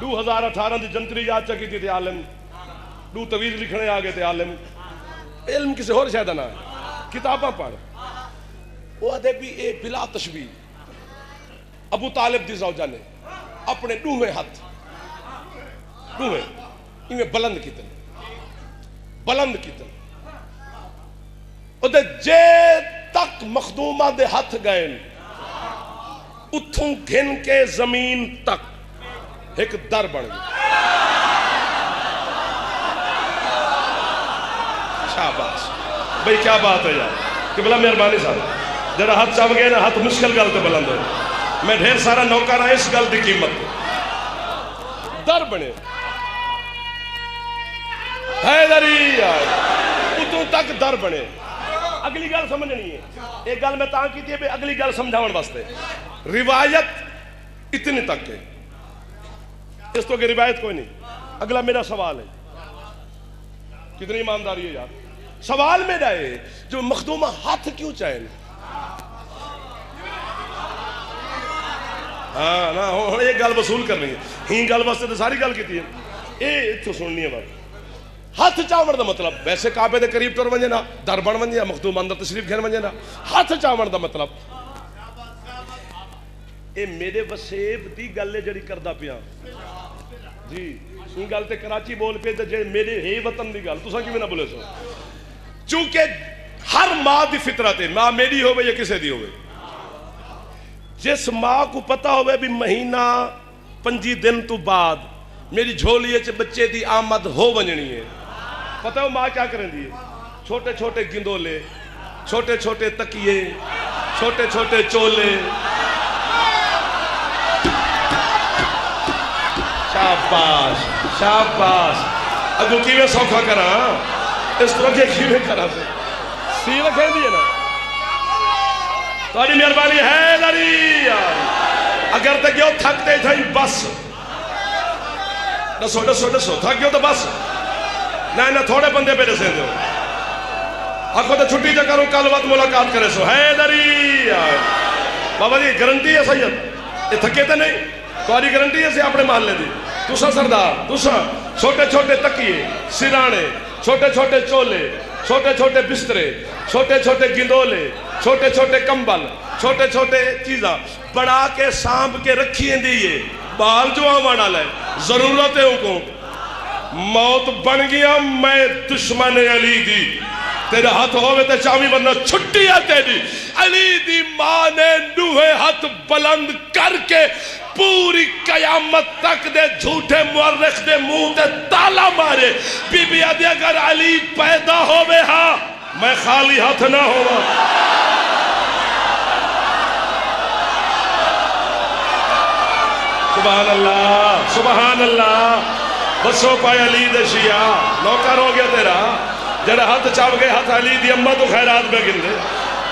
دو ہزار اٹھارہ دی جنتری یاد چکی تھی عالم۔ دو طویل لکھنے آگے تھے عالم۔ علم کسی اور شاید نہ ہے کتاباں پڑھ۔ وہ آدھے بھی اے بلا تشبیح ابو طالب دی زوجہ نے اپنے ڈوہے ہاتھ۔ ڈوہے انہیں بلند کی تن بلند کی تن وہ جے تک مخدومہ دے ہاتھ گئے اتھوں گھن کے زمین تک ایک در بن گئی شاباش۔ بھئی کیا بات ہے یار؟ کہ بلا مہربانی صاحب۔ جڑا ہاتھ چاپ گئے نا، ہاتھ مشکل گل تے بلند ہے میں ڈھیر سارا نوکر ہاں اس گل دی قیمت۔ در بنے۔ حیدری یار، اتوں تک در بنے۔ اگلی گل سمجھنی ہے۔ ایک گل میں تاں کی تھی ہے اگلی گل سمجھاون واسطے۔ روایت اتنی تک ہے۔ اس تو کہ روایت کوئی نہیں۔ اگلا میرا سوال ہے۔ کتنی ایمانداری ہے یار؟ سوال میرا ہے جو مخدومہ ہاتھ کیوں چاہے ہاں نا ہوں ایک گل وصول کرنی ہے۔ ہی گل واسطے تو ساری گل کی ہے اے اتو سننی ہے بات۔ ہاتھ چاون دا مطلب۔ ویسے کعبے دے قریب ٹر ونجے نا در بن ونجے یا مخدوم اندر تشریف گھر ونجے نا ہاتھ چاون دا مطلب۔ اے، میرے وسیب دی گل جڑی کردا پیا جی این گل تے کراچی بول پے تے جے میرے ہے وطن دی گل۔ تساں کیویں نہ بولے سو؟ چونکہ ہر ماں دی فطرت ہے۔ ماں میری ہوے یا کسے دی ہوے جس ماں کو پتا ہوئے بھی مہینہ پنجی دن تو بعد میری جھولی چ بچے دی آمد ہو ونجنی ہے۔ پتہ ہو ماں کیا کریں دی چھوٹے چھوٹے گندولے، چھوٹے چھوٹے تکیے، چھوٹے چھوٹے چولے شاباش شاباش۔ اگو کیویں سوکھا کرا اس طرح کے کیویں کرا سے۔ سی رکھیں دیئے نا۔ تاری مہربانی ہے لری اگر تک یہ تھکتے تھا بس۔ دسو دسو دسو۔ تھک گئے تو بس۔ نہ نہ، تھوڑے بندے پہ دسیں دو آخو تو چھٹی جا کرو کل وقت ملاقات کرے سو۔ ہے دری بابا جی گرنٹی ہے سید۔ یہ تھکے تو نہیں۔ تاری گرنٹی ہے سی اپنے محلے دی۔ تسا سردار تسا چھوٹے چھوٹے تکیے، سرانے۔ چھوٹے چھوٹے چولے چھوٹے چھوٹے بسترے، چھوٹے چھوٹے گندولے، چھوٹے چھوٹے کمبل، چھوٹے چھوٹے چیزاں بڑا کے سانپ کے رکھیں دیئے بال جو آوانا لے ضرورت ہے کو۔ موت بن گیا، میں دشمن علی دی۔ تیرے ہاتھ ہوئے تے چاوی بندہ چھٹی ہے تیری۔ علی دی ماں نے نوہے ہاتھ بلند کر کے پوری قیامت تک دے جھوٹے مورخ دے منہ تے تالا مارے۔ بی بی آدھی اگر علی پیدا ہوئے ہاں میں خالی ہاتھ نہ ہوا سبحان اللہ سبحان اللہ۔ بسو پائے علی دے شیعہ۔ نوکر ہو گیا تیرا۔ جڑا ہاتھ چاپ گئے، ہاتھ علی دی اممہ تو خیرات میں گندے۔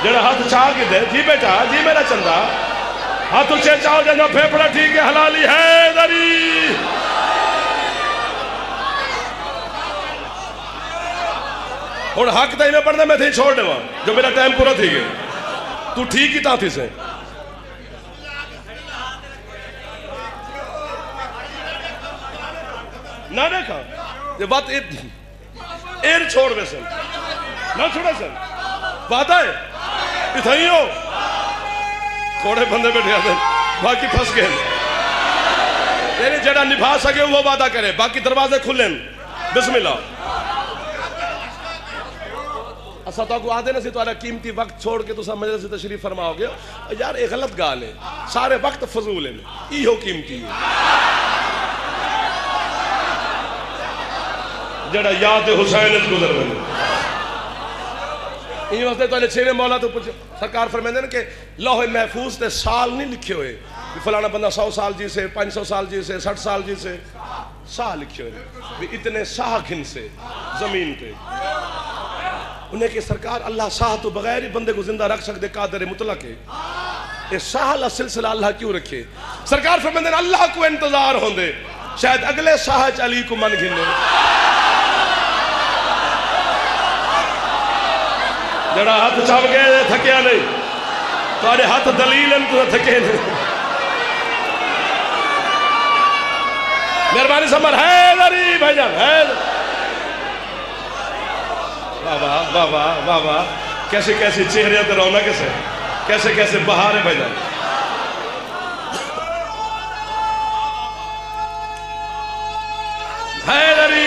جڑا ہاتھ چاہ گندے جی بیٹا جی میرا چندہ۔ ہاتھ اچھے چاہو جنہا پھیپڑا ٹھیک ہے حلالی ہے دری اور حق تھی میں پڑھنا، میں تھی چھوڑ دے وہاں جو میرا ٹائم پورا تھی گئے تو ٹھیک ہی تا تھی سے۔ نہ دیکھا؟ یہ بات ایر چھوڑ بے سن نہ چھوڑے سن بات آئے۔ اتھائی ہو۔ تھوڑے بندے بیٹھے آتے باقی پھنس گئے۔ تیرے جڑا نبھا سکے وہ وعدہ کرے۔ باقی دروازے کھلیں بسم اللہ۔ اسا تو کو آدھے نا سی تو قیمتی وقت چھوڑ کے تو سب مجلس سے تشریف فرما ہو گیا یار ایک غلط گال ہے۔ سارے وقت فضول ہیں۔ ای ہو قیمتی ہے۔ جڑا یاد حسین گزر میں یہ واسطے تو چھویں مولا تو پوچھ سرکار فرمائندے نا کہ لوح محفوظ تے سال نہیں لکھے ہوئے۔ کہ فلانا بندہ سو سال جی سے، پانچ سو سال جی سے، سٹھ سال جی سے ساہ لکھے ہوئے۔ بھی اتنے ساہ گھن سے زمین پہ۔ انہیں کہ سرکار اللہ ساہ تو بغیر ہی بندے کو زندہ رکھ سکتے، قادر مطلق ہے۔ یہ ساہ اللہ سلسلہ اللہ کیوں رکھے؟ سرکار فرمائندے نا اللہ کو انتظار ہوں دے شاید اگلے ساہ علی کو من گھنے۔ جڑا ہاتھ چاپ گئے تھکیا نہیں تھوڑے ہاتھ دلیل ہیں تو تھکے نہیں مہربانی سمر ہے دری بھائی جان ہے واہ واہ واہ کیسے کیسے چہرے تے رونق کیسے کیسے کیسے بہار ہے بھائی جان ہے دری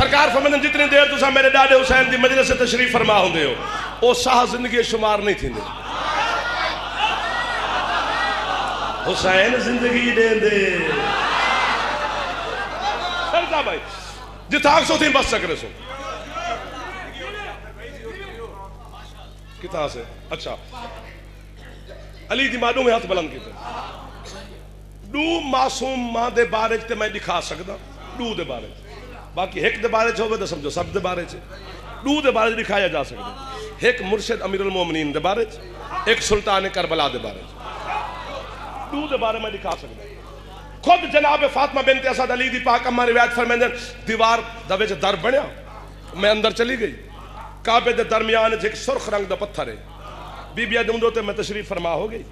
سرکار فرمائن جتنی دیر تسا میرے ڈاڈے حسین دی مجلس سے تشریف فرما ہوندے ہو، او ساہ زندگی شمار نہیں تھی دے۔ حسین زندگی دے دے۔ سرکا بھائی جتا آگ سو تھی بس سکرے سو۔ کتا سے؟ اچھا۔ علی دی مادوں میں ہاتھ بلند کیتے۔ دو معصوم ماں دے بارے تے میں دکھا سکتا دو دے بارے باقی ایک دے بارے چھو تو سمجھو، سب دے بارے چھے۔ دو دے بارے دکھایا جا سکتا ایک مرشد امیر المومنین دے بارے چھے، ایک سلطان کربلا دے بارے چھے۔ دو دے بارے میں دکھا سکتا خود جناب فاطمہ بنت اسد علی دی پاک اما روایت فرمیندن دیوار دوے چھ در بنیا، میں اندر چلی گئی۔ کعبے دے درمیان ایک سرخ رنگ دا پتھر ہے۔ بی بی ادھوں تے میں تشریف فرما ہو گئی۔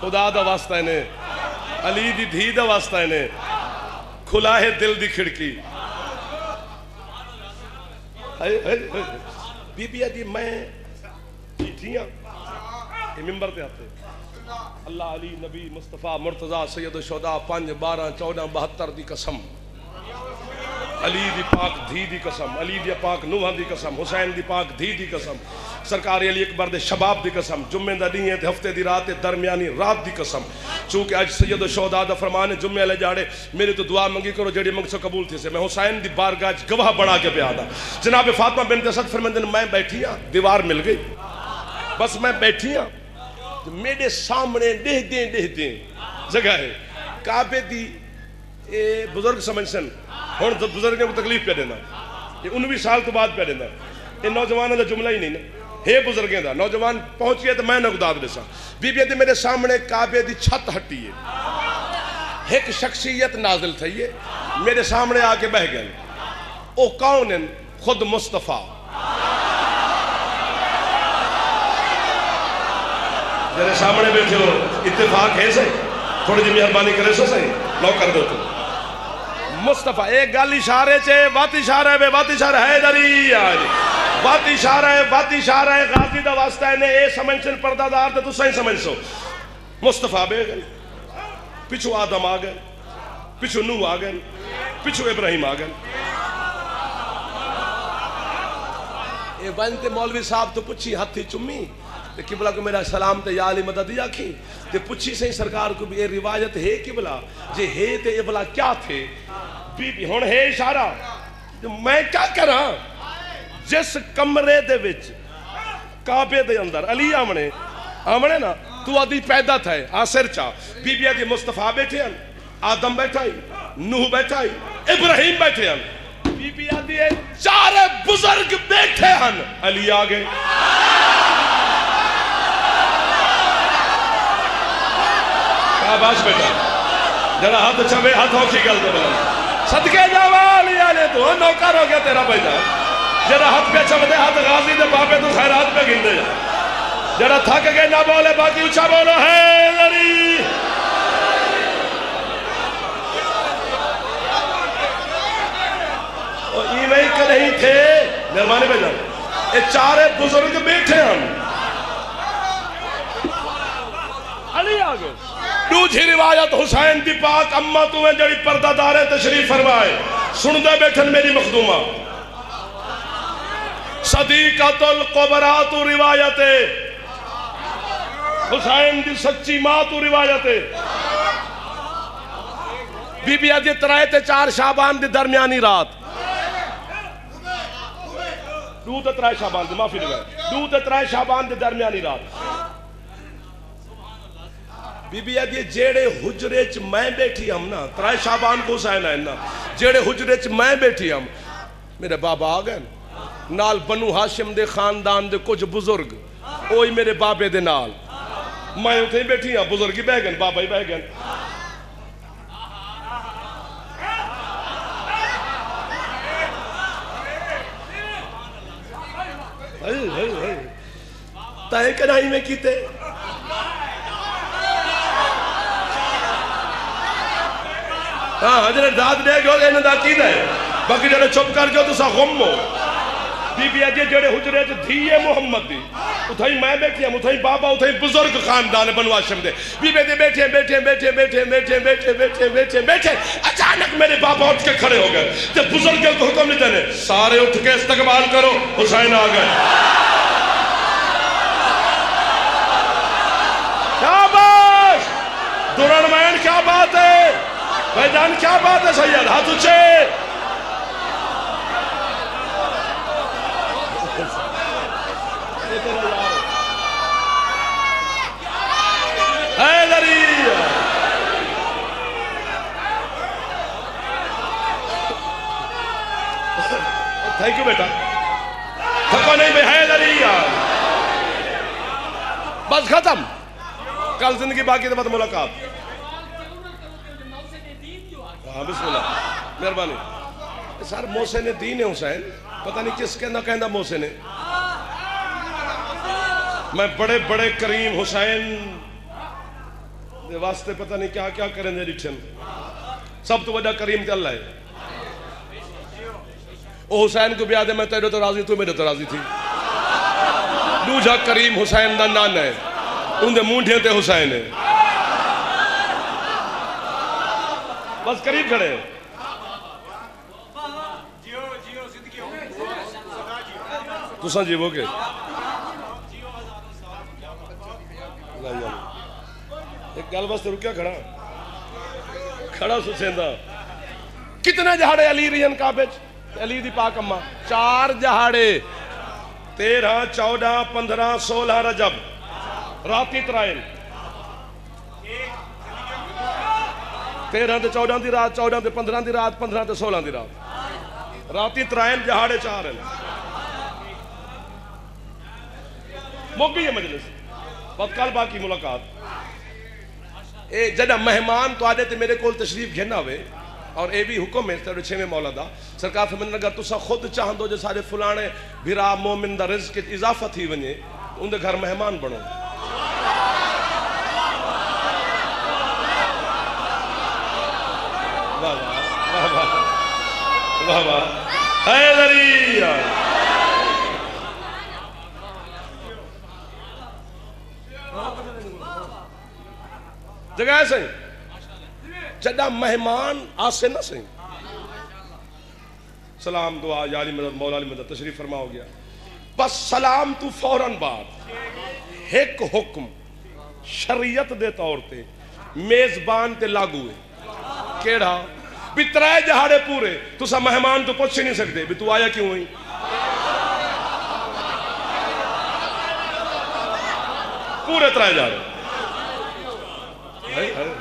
خدا دا واسطہ نے علی دی دھی دا واسطہ نے کھلا ہے دل دی کھڑکی۔ بی بی دی میں بیٹھیاں ممبر تے آتے اللہ علی نبی مصطفیٰ مرتضی سید شہدہ پانچ، بارہ، چودہ، بہتر دی قسم۔ علی دی پاک دھی دی قسم، علی دی پاک نوح دی قسم، حسین دی پاک دھی دی قسم، سرکار علی اکبر دے شباب دی قسم، جمعہ دا نہیں ہے تے ہفتے دی رات درمیانی رات دی قسم۔ چونکہ آج سید و شہداء دا فرمان ہے، جمعہ لے جاڑے، میری تو دعا منگی کرو، جڑی منگ سے قبول تھی سے۔ میں حسین دی بارگاہ گواہ بنا کے بیادا جناب فاطمہ بنت اسد فرمندن میں بیٹھی ہاں دیوار مل گئی۔ بس میں بیٹھی ہاں میرے سامنے ڈہ دیں ڈہ دیں جگہ ہے۔ کعبے دی اے بزرگ سمجھ سن ہون بزرگوں کو تکلیف پہ دینا یہ انوی سال تو بعد پہ دینا یہ نوجوانوں کا جملہ ہی نہیں نا۔ ہے بزرگیں دا۔ نوجوان پہنچ گئے تو میں نقداد دے بی بی دی میرے سامنے کعبے دی چھت ہٹی ہے۔ ایک شخصیت نازل تھی ہے۔ میرے سامنے آ کے بہ گئے۔ او کون ہیں؟ خود مصطفیٰ۔ میرے سامنے بیٹھے ہو۔ اتفاق ہے صحیح؟ تھوڑی جی مہربانی کرے سو صحیح؟ لو کر دو تو۔ مصطفیٰ، ایک گل اشارے چے بات اشارہ ہے، بے بات اشارہ ہے دری آج بات اشارہ ہے بات اشارہ ہے، غازی دا واسطہ ہے، نے اے سمجھ سن پردہ دار تے تو صحیح سمجھ سو مصطفیٰ بے گئے پچھو آدم آ گئے پچھو نوح آ گئے پچھو ابراہیم آ گئے اے بنتے مولوی صاحب تو پچھی ہاتھی چمی۔ تے قبلہ کو میرا سلام تے یا علی مدد یا کھی تے پچھی سے سرکار کو بھی یہ روایت ہے قبلہ۔ جے ہے تے یہ بلا کیا تھے؟ بی بی ہون ہے اشارہ۔ تے میں کیا کرا جس کمرے دے وچ، کعبے دے اندر، علی آمنے آمنے نا، تو آدھی پیدا تھا ہے آسر چاہ بی بی آدھی مصطفیٰ بیٹھے ہیں آدم بیٹھا ہی، نوح بیٹھا ہی، ابراہیم بیٹھے ہیں بی بی آدھی ہے چارے بزرگ بیٹھے ہیں علی آگے شاباش بیٹا، جڑا ہاتھ چھوے، ہاتھ ہو کی گل دے بلا صدقے جاوا علی آلے تو ہاں نوکر ہو گیا تیرا بیٹا۔ جڑا ہاتھ پہ چھوے دے، ہاتھ غازی دے باپے تو خیرات پہ گن دے جڑا تھک گئے، نہ بولے، باقی اچھا بولو۔ ہے لڑی۔ اور ای تھے۔ مہربانی بھائی جان یہ چارے بزرگ بیٹھے ہم علی آگے دوجھی روایت حسین دی پاک اما تمہیں جڑی پردہ دارے تشریف فرمائے۔ سن دے بیٹھن میری مخدومہ۔ صدیقت القبرات روایت حسین دی سچی ماں تو روایت بی بی آدھی ترائے تے چار شابان دی درمیانی رات۔ دو تے ترائے شابان دی، معافی روایت دو تے ترائے شابان دی درمیانی رات۔ بی بی آدھی جیڑے حجرے چ میں بیٹھی ہم نا، ترائے شابان کو حسین ہے نا، جیڑے حجرے چ میں بیٹھی ہم۔ میرے بابا آگئے نال بنو ہاشم دے خاندان دے کچھ بزرگ اوئی میرے بابے دے نال۔ میں اتنے ہی بیٹھی ہاں بزرگی بہ گئے بابا ہی بہ گئے تائیں کنائی میں کیتے؟ ہاں حضرت داد دے گئے انہوں دا کی دے باقی جڑے چپ کر گئے تو سا غم ہو۔ بی بی اجے جڑے حجرے چ دھیے محمد دی اتھائی میں بیٹھی ہاں، ہم اتھائی بابا اتھائی بزرگ خاندان بنو ہاشم دے۔ بی بی دے بیٹھے بیٹھے بیٹھے بیٹھے بیٹھے بیٹھے بیٹھے بیٹھے بیٹھے۔ اچانک میرے بابا اٹھ کے کھڑے ہو گئے۔ تے بزرگ کو حکم نہیں دینے سارے اٹھ کے استقبال کرو، حسین آ گئے۔ شاباش! دوران مین کیا بات ہے بھائی جان کیا بات ہے سید ہاتھ اچھے تھینک یو بیٹا تھکو نہیں بھائی حیدری بس ختم کل زندگی باقی تو بعد ملاقات ہاں بسم اللہ۔ مہربانی۔ سر، محسن دین ہے حسین۔ پتہ نہیں کس کے نہ کہندہ محسن ہے۔ میں بڑے بڑے کریم حسین دے واسطے پتہ نہیں کیا کیا کریں دے ڈٹھن سب تو بڑا کریم تے اللہ ہے۔ او حسین کو بیادے میں تیرے تو راضی، تو میرے تو راضی تھی۔ دوجہ کریم حسین دا نان ہے۔ ان دے مونڈھے تے حسین ہے۔ بس قریب کھڑے ہیں تو سن جیو گے ایک گل بس رکیا کھڑا۔ کھڑا سسیندہ کتنے جہاڑے علی ریان کابج علی دی پاک اممہ چار جہاڑے۔ تیرہ، چودہ، پندرہ، سولہ، رجب۔ راتی ترائن تیرہ تے چودہ دی رات، چودہ تے پندرہ دی رات، پندرہ تے سولہ دی رات۔ راتی ترائن جہاڑے چار ہیں۔ مک گئی ہے مجلس؟ بہت کل باقی ملاقات۔ اے جدہ مہمان تو آدھے تے میرے کول تشریف گھننا ہوئے، اور اے بھی حکم ہے تیرے چھے میں مولا دا۔ سرکار فرمین اگر تسا خود چاہن دو جو سارے فلانے بھرا مومن دا رزق اضافہ تھی ونجے ان دے گھر مہمان بڑھو واہ واہ واہ واہ واہ حیدری جگہ ہے سہیں جدہ مہمان آسے نہ سہیں سلام دعا، یا علی مدد، مولا علی مدد، تشریف فرما ہو گیا۔ بس سلام تو فوراً بات ایک حکم شریعت دے طور تے میزبان تے لاگو ہے۔ کیڑا؟ بھی ترائے جہاڑے پورے۔ تسا مہمان تو پوچھ نہیں سکتے بھی تو آیا کیوں ہوئی؟ پورے ترائے جہاڑے ہائے ہائے۔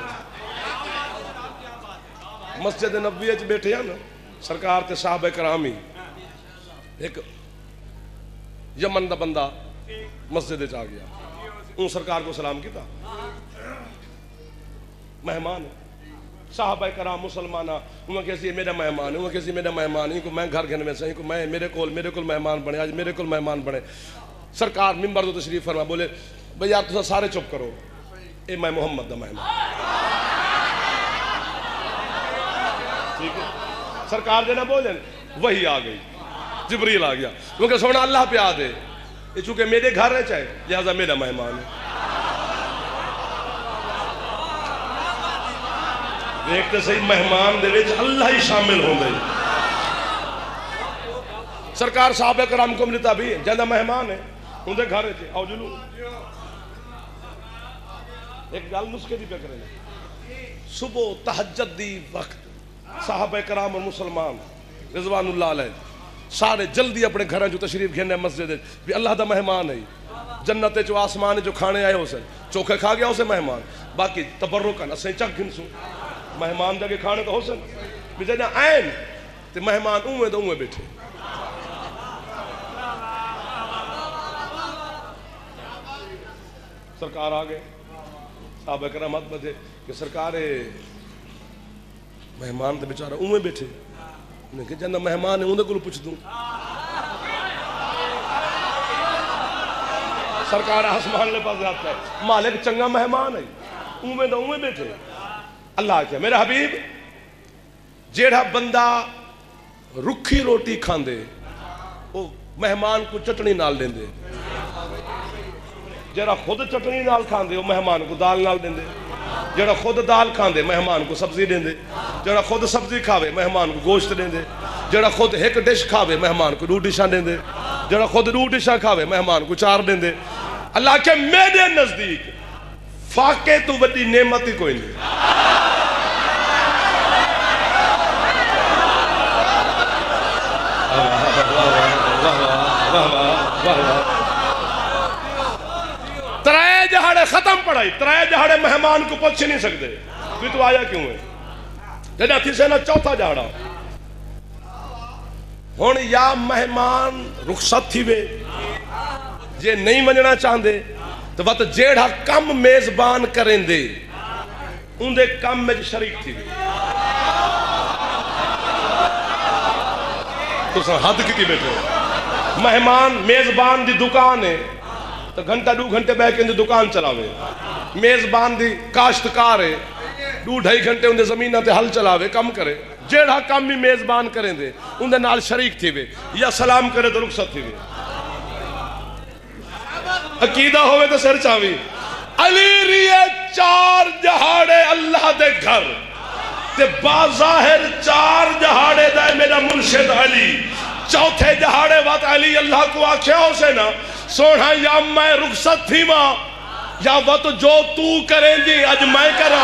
مسجد نبوی اچ بیٹھے ہیں نا، سرکار تے صحابہ کرام ہی۔ ایک یمن دا بندہ مسجد اچ آ گیا۔ اون سرکار کو سلام کیتا۔ مہمان۔ ہے صحابہ کرام مسلمانہ، انہوں کہسی جی میرا مہمان ہے، انہوں کہسی جی میرا مہمان ہے کو میں گھر گھن میں سے کو میں میرے کول میرے کول مہمان بنے، آج میرے کول مہمان بنے۔ سرکار ممبر تو تشریف فرما، بولے بھئی یار تو سارے چپ کرو۔ اے میں محمد دا مہمان۔ ٹھیک ہے؟ سرکار جنہ بولیں وہی آ گئی، جبریل آ گیا۔ کیونکہ سونا اللہ پہ آدھے یہ چونکہ میرے گھر ہے چاہے، لہذا میرا مہمان ہے۔ دیکھتے صحیح مہمان دے وچ اللہ ہی شامل ہوں گئی سرکار صحابہ کرام کو ملتا بھی جندہ مہمان ہے ان دے گھر ہے آؤ جلو۔ ایک گال نسخے دی پہ کریں۔ صبح تحجد دی وقت صحابہ کرام اور مسلمان رضوان اللہ علیہ سارے جلدی اپنے گھریں جو تشریف گھنے مسجد ہے بھی اللہ دا مہمان ہے۔ جنت جو آسمان جو کھانے آئے ہو سے چوکھے کھا گیا اسے مہمان۔ باقی تبرکن اسے چک گھن سو۔ مہمان جگہ کھانے تو ہو سن۔ بھی جنہ آئین تے مہمان اوے تو اوے بیٹھے۔ سرکار آگئے صحابہ کرام حد بدے کہ سرکار مہمان تے بیچارہ اوے بیٹھے۔ انہیں کہ جنہ مہمان ہے انہیں کو پوچھ دوں۔ سرکار آسمان لے پاس جاتا ہے۔ مالک چنگا مہمان ہے۔ اوے تو اوے بیٹھے۔ اللہ کیا میرا حبیب جیڑا بندہ رکھی روٹی کھاندے وہ مہمان کو چٹنی نال دیں دے جیڑا خود چٹنی نال کھاندے وہ مہمان کو دال نال دیں دے جیڑا خود دال کھاندے، مہمان کو سبزی دیں دے جیڑا خود سبزی کھاوے، مہمان کو گوشت دیں دے جیڑا خود ایک ڈش کھاوے، مہمان کو دو ڈشاں دیں دے جیڑا خود دو ڈشاں کھاوے، مہمان کو چار دیں دے اللہ کے میرے نزدیک فاقے تو بڑی نعمت ہی کوئی نہیں ترائے جہاڑے ختم پڑھائی ترائے جہاڑے مہمان کو پوچھ نہیں سکتے بھی تو آیا کیوں ہے جنہ تھی سے نہ چوتھا جہاڑا ہون یا مہمان رخصت تھی وے جے نہیں مننا چاہندے تو وقت جیڑا کم میزبان کریں دے ان دے کم میں شریک تھی۔ تو سن حد کی بیٹھے ہو؟ مہمان میزبان دی دکان ہے، تو گھنٹہ دو گھنٹے بہ کے ان دکان چلاوے۔ میزبان دی کاشتکار ہے، دو ڈھائی گھنٹے ان زمینہ تے حل چلاوے، کم کرے۔ جیڑا کم بھی میزبان کریں دے ان نال شریک تھی وے یا سلام کرے تو رخصت تھی وے عقیدہ ہوئے تو سر چاوی۔ علی ریے چار جہاڑے اللہ دے گھر۔ تے باظاہر چار جہاڑے دے میرا مرشد علی۔ چوتھے جہاڑے وقت علی اللہ کو آکھیا ہو سے نا سوڑا یا میں رخصت تھی ماں یا وقت جو تو کریں دی اج میں کرا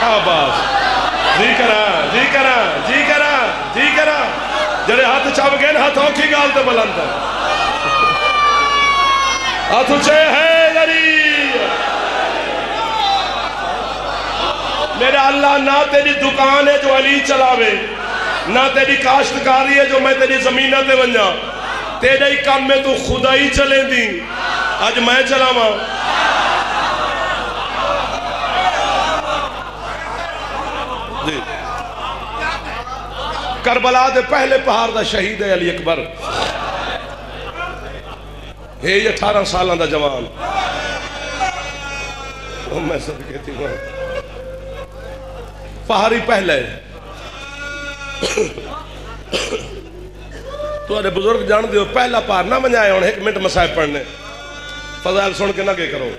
شاباش۔ جی کرا جی کرا جی کرا جی جڑے ہاتھ چاپ گئے ہاتھ اوکھی گال تے بلند ہے۔ ہاتھ اچھے ہے گری میرا اللہ، نہ تیری دکان ہے جو علی چلاوے، نہ تیری کاشتکاری ہے جو میں تیری زمینہ تے بنجا تیرے ہی کام میں تو خدا ہی چلیں دی آج میں چلاواں۔ جی۔ کربلا دے پہلے پہاڑ دا شہید ہے علی اکبر۔ ہے یہ اٹھارہ سالہ دا جوان۔ میں سب کہتی ہوں پہاڑی پہلے۔ تو اڑے بزرگ جان دیو، پہلا پار نہ منجائے ہوں ایک منٹ مسائب پڑھنے۔ فضائل سن کے نہ کے کرو۔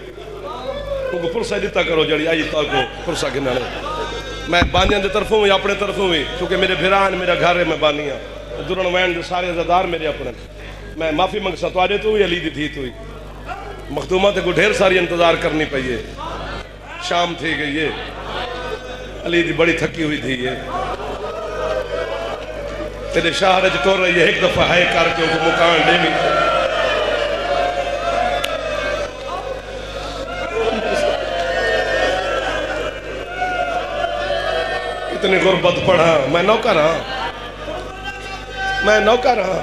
ان کو پرسہ دیتا کرو، جڑی آئی تو کو پرسہ کے نہ لے میں بانیاں دے طرفوں یا اپنے طرفوں ہوں؟ چونکہ میرے بھیران، میرا گھر ہے، میں بانیاں۔ دوران وین دے سارے عزدار میرے اپنے۔ میں معافی منگ ساتھ آجے تو ہوئی، علی دی تھی ہوئی۔ مخدومہ تے کو ڈھیر ساری انتظار کرنی پئی ہے۔ شام تھی گئی ہے۔ علی دی بڑی تھکی ہوئی تھی یہ تیرے شہر جو رہی ہے، ایک دفعہ ہائے کر کے ان کو مکان دے بھی اتنی غربت پڑھا، میں نوکر رہا میں نوکہ رہا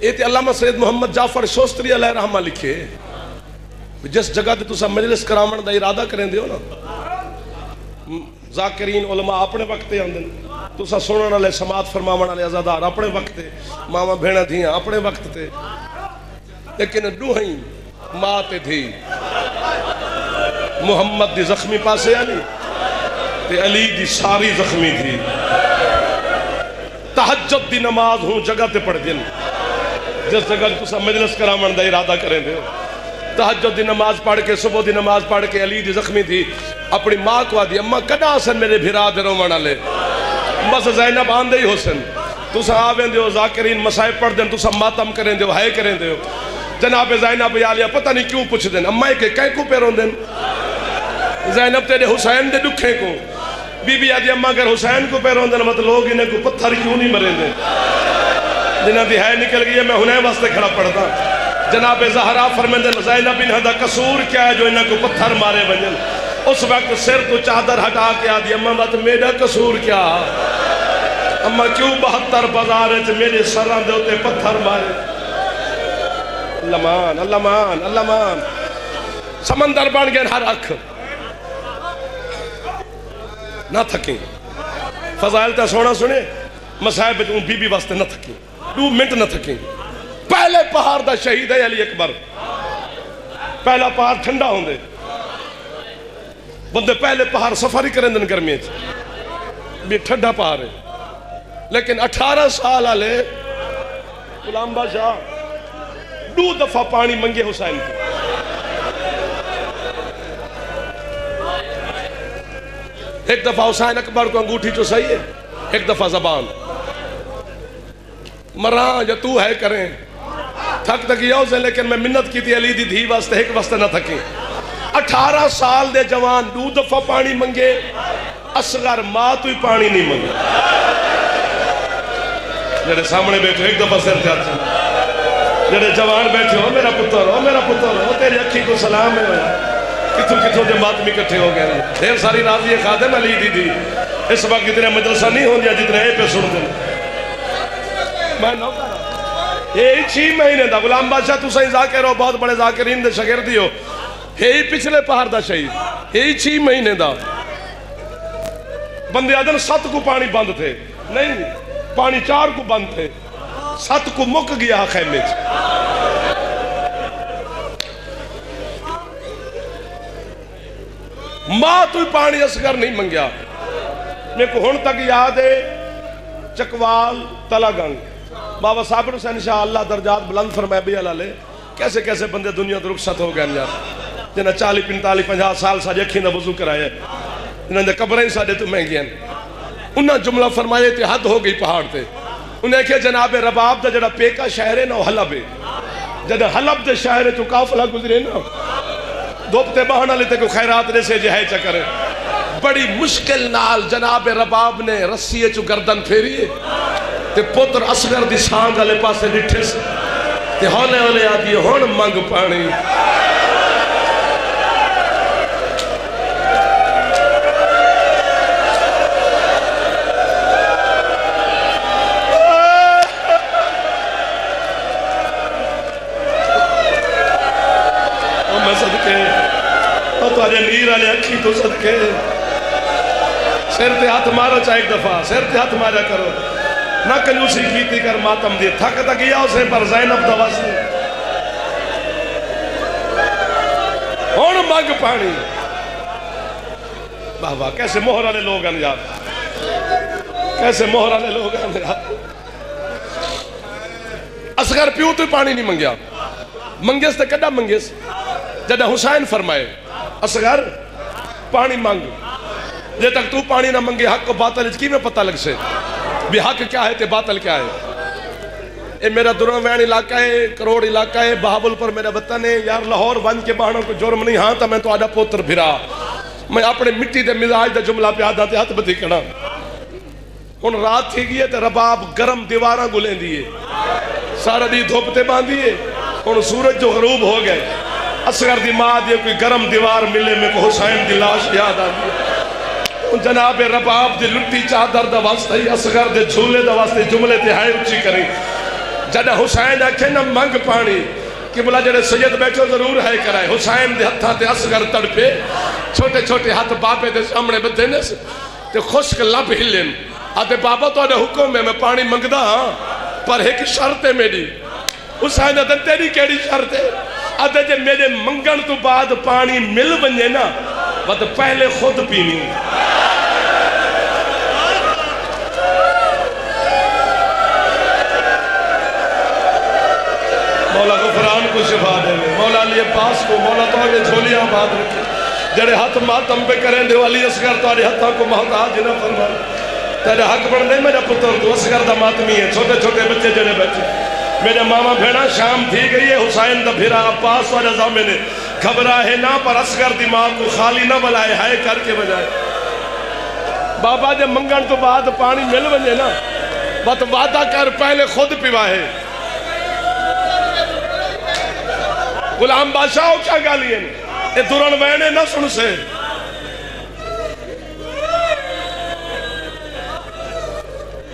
یہ تھی علامہ سید محمد جعفر شوستری علیہ رحمہ لکھے۔ جس جگہ تھی تُسا مجلس کرامن دا ارادہ کریں دیو نا۔ ذاکرین، علماء اپنے وقتے آندن۔ تسا سنن لے سماعت فرماون علیہ ازادار اپنے وقتے ماما بھیڑا دھیاں اپنے وقت تھے لیکن ڈوہائیں ماں تے دھی۔ محمد دی زخمی پاسے آنی تے علی دی ساری زخمی تھی۔ تحجد دی نماز ہوں جگہ تے پڑھ دین۔ جس جگہ تو تسا مجلس کرامن دا ارادہ کریں دے تحجد دی نماز پڑھ کے، صبح دی نماز پڑھ کے علی دی زخمی تھی۔ اپنی ماں کو آدھی اممہ کنا حسن میرے بھیرا دے رو مانا لے بس زینب آن دے ہی حسن۔ سا آوین دے ہو زاکرین مسائب پڑھ دیں سا ماتم کریں دے ہو، ہائے کریں دے ہو۔ جناب زینب یالیا پتہ نہیں کیوں پوچھ دیں اممہ کے کہیں کو پیرون دیں زینب تیرے حسین دے دکھیں کو۔ بی بی آدھی اممہ اگر حسین کو پہ رہن دن مت لوگ انہیں کو پتھر کیوں نہیں مرے دیں جنہ دی ہے نکل گئی ہے، میں ہنے واسطے کھڑا پڑتا جناب زہرہ فرمین فرمندے زینہ بن ہدہ قصور کیا ہے جو انہیں کو پتھر مارے بنجل؟ اس وقت سر تو چادر ہٹا کے آدھی اممہ بات میرا قصور کیا؟ اممہ کیوں بہتر بزارت میرے سران دے ہوتے پتھر مارے؟ اللہ مان اللہ مان اللہ مان۔ سمندر بن گئے، ہر اکھ۔ نہ تھکیں۔ فضائل تا سونا سنے مسائب جو بی بی واسطے نہ تھکیں۔ دو منٹ نہ تھکیں۔ پہلے پہاڑ دا شہید ہے علی اکبر۔ پہلا پہاڑ تھنڈا ہوندے۔ بندے پہلے پہاڑ سفاری کریں دن گرمی بھی ٹھنڈا پہاڑ ہے۔ لیکن اٹھارہ سال آلے غلام بادشاہ دو دفعہ پانی منگے حسین کو۔ ایک دفعہ حسین اکبر کو انگوٹھی جو صحیح ہے، ایک دفعہ زبان۔ مران یا تو ہے کریں۔ تھک تکیا اسے لیکن میں منت کی تھی، علی دی دھی واسطے، ایک واسطے نہ تھکیں۔ اٹھارہ سال دے جوان دو دفعہ پانی منگے اسغر ماں تو ہی پانی نہیں منگے۔ جڑے سامنے بیٹھے، ایک دفعہ سر تھا جڑے جوان بیٹھے ہو میرا پتر ہو میرا پتر ہو تیری اکھی کو سلام ہے۔ کتھو کتھو جماعت میں کٹھے ہو گئے دیر ساری نازی خادم علی دی دی۔ اس وقت اتنے مجلسہ نہیں ہوں دیا جتنے اے پہ سن دیں میں نو یہ چھی مہینے دا غلام بادشاہ تو سہی زاکر ہو، بہت بڑے زاکرین دے شکر دیو یہ پچھلے پہاڑ دا شہید۔ یہ چھی مہینے دا۔ بندی آدن ست کو پانی بند تھے۔ نہیں، پانی چار کو بند تھے۔ ست کو مک گیا خیمے چھے ماں تو پانی اسگر نہیں منگیا۔ میں کو ہن تک یاد ہے، چکوال تلا گنگ بابا صابر حسین شاہ اللہ درجات بلند فرمائے بھی اللہ لے کیسے کیسے بندے دنیا تو رخصت ہو گئے یار۔ جنہ چالی پنتالی پنجا سال ساری اکھیں نہ وضو کرائے جنہ دے قبریں سارے تو مہنگی ہیں۔ انہا جملہ فرمائے تے حد ہو گئی پہاڑ تھے انہیں کہ جناب رباب دا جڑا پیکا شہرے ہے نا حلب ہے۔ جڑا حلب دے شہرے تو کافلہ گزرے نا۔ دوپتے بہنہ لیتے کو خیرات نے سے جی، جہے چکرے بڑی مشکل نال جناب رباب نے رسیے چو گردن پھیریے تے پتر اسگر دی سانگ علی پاسے لٹھے سے تے ہونے ہونے آدھی ہون منگ پانی۔ تہاڈے میر والے اکھی تو صدقے سیرتے ہاتھ مارا چاہے ایک دفعہ۔ سیرتے ہاتھ مارا کرو۔ نہ کلوسی کیتی کر ماتم دی تھک تک گیا اسے پر زینب دا دی ہون مگ پانی۔ واہ واہ، کیسے مہر والے لوگ ہیں یار۔ کیسے مہر والے لوگ ہیں یار۔ اصغر پیو تو پانی نہیں منگیا۔ منگیس تے کڑا منگیس؟ جدہ حسین فرمائے۔ اسغر پانی مانگ۔ جے تک تو پانی نہ منگے حق کو باطل کی میں پتہ لگ سے۔ بھی حق کیا ہے تے باطل کیا ہے؟ اے میرا دروین علاقہ ہے، کروڑ علاقہ ہے بہابل پر میرا بطن ہے۔ یار لاہور ون کے باہروں کو جرم نہیں ہاں تا میں تو آڈا پوتر بھرا۔ میں اپنے مٹی دے مزاج دے جملہ پہ آدھا دے ہاتھ بدھی کنا ان رات تھی گئی ہے تے رباب گرم دیواراں گلیں دیئے سارا دی دھوپتے تے ان سورج جو غروب ہو گئے۔ اصغر دی ماں دی کوئی گرم دیوار ملے میں کو حسین دی لاش یاد آدھی جناب رباب دی لٹی چادر دا واسطے اصغر دے جھولے دا واسطے جملے تے ہائے اچھی کریں۔ جدہ حسین آکھے نہ منگ پانی۔ کہ بلا جڑے سید بیٹھو، ضرور ہے کرائے حسین دے ہتھاں تے اصغر تڑپے۔ چھوٹے چھوٹے ہاتھ باپے دے سامنے بدھے نے۔ تے خشک لب ہلن۔ آتے بابا تو آنے حکم ہے، میں پانی منگدا ہاں پر ایک شرط ہے میری۔ حسین آتے، تیری کیڑی شرط ہے؟ آتے جے میرے منگن تو بعد پانی مل بنجے نا بات پہلے خود پینی۔ مولا غفران کو شفا دے۔ لے مولا علی عباس کو، مولا تو آگے جھولیاں بات رکھے۔ جڑے ہاتھ ماتم پہ کریں دے والی اسگر تو آنے ہاتھاں کو محتاج نہ فرما تیرے حق بڑھ دے میرا پتر تو اسگر دا ماتمی ہے۔ چھوٹے چھوٹے بچے جڑے بچے میرے ماما بھیڑا، شام تھی گئی ہے، حسین دا بھیرا عباس و رضا میں نے گھبرا ہے نا پر اسگر دماغ کو، خالی نہ بلائے، ہائے کر کے بجائے۔ بابا جب منگن تو بعد پانی مل بنجے نا بات وعدہ کر، پہلے خود پیوا ہے غلام بادشاہ ہو کیا گالی ہے؟ اے دوران وینے نہ سن سے۔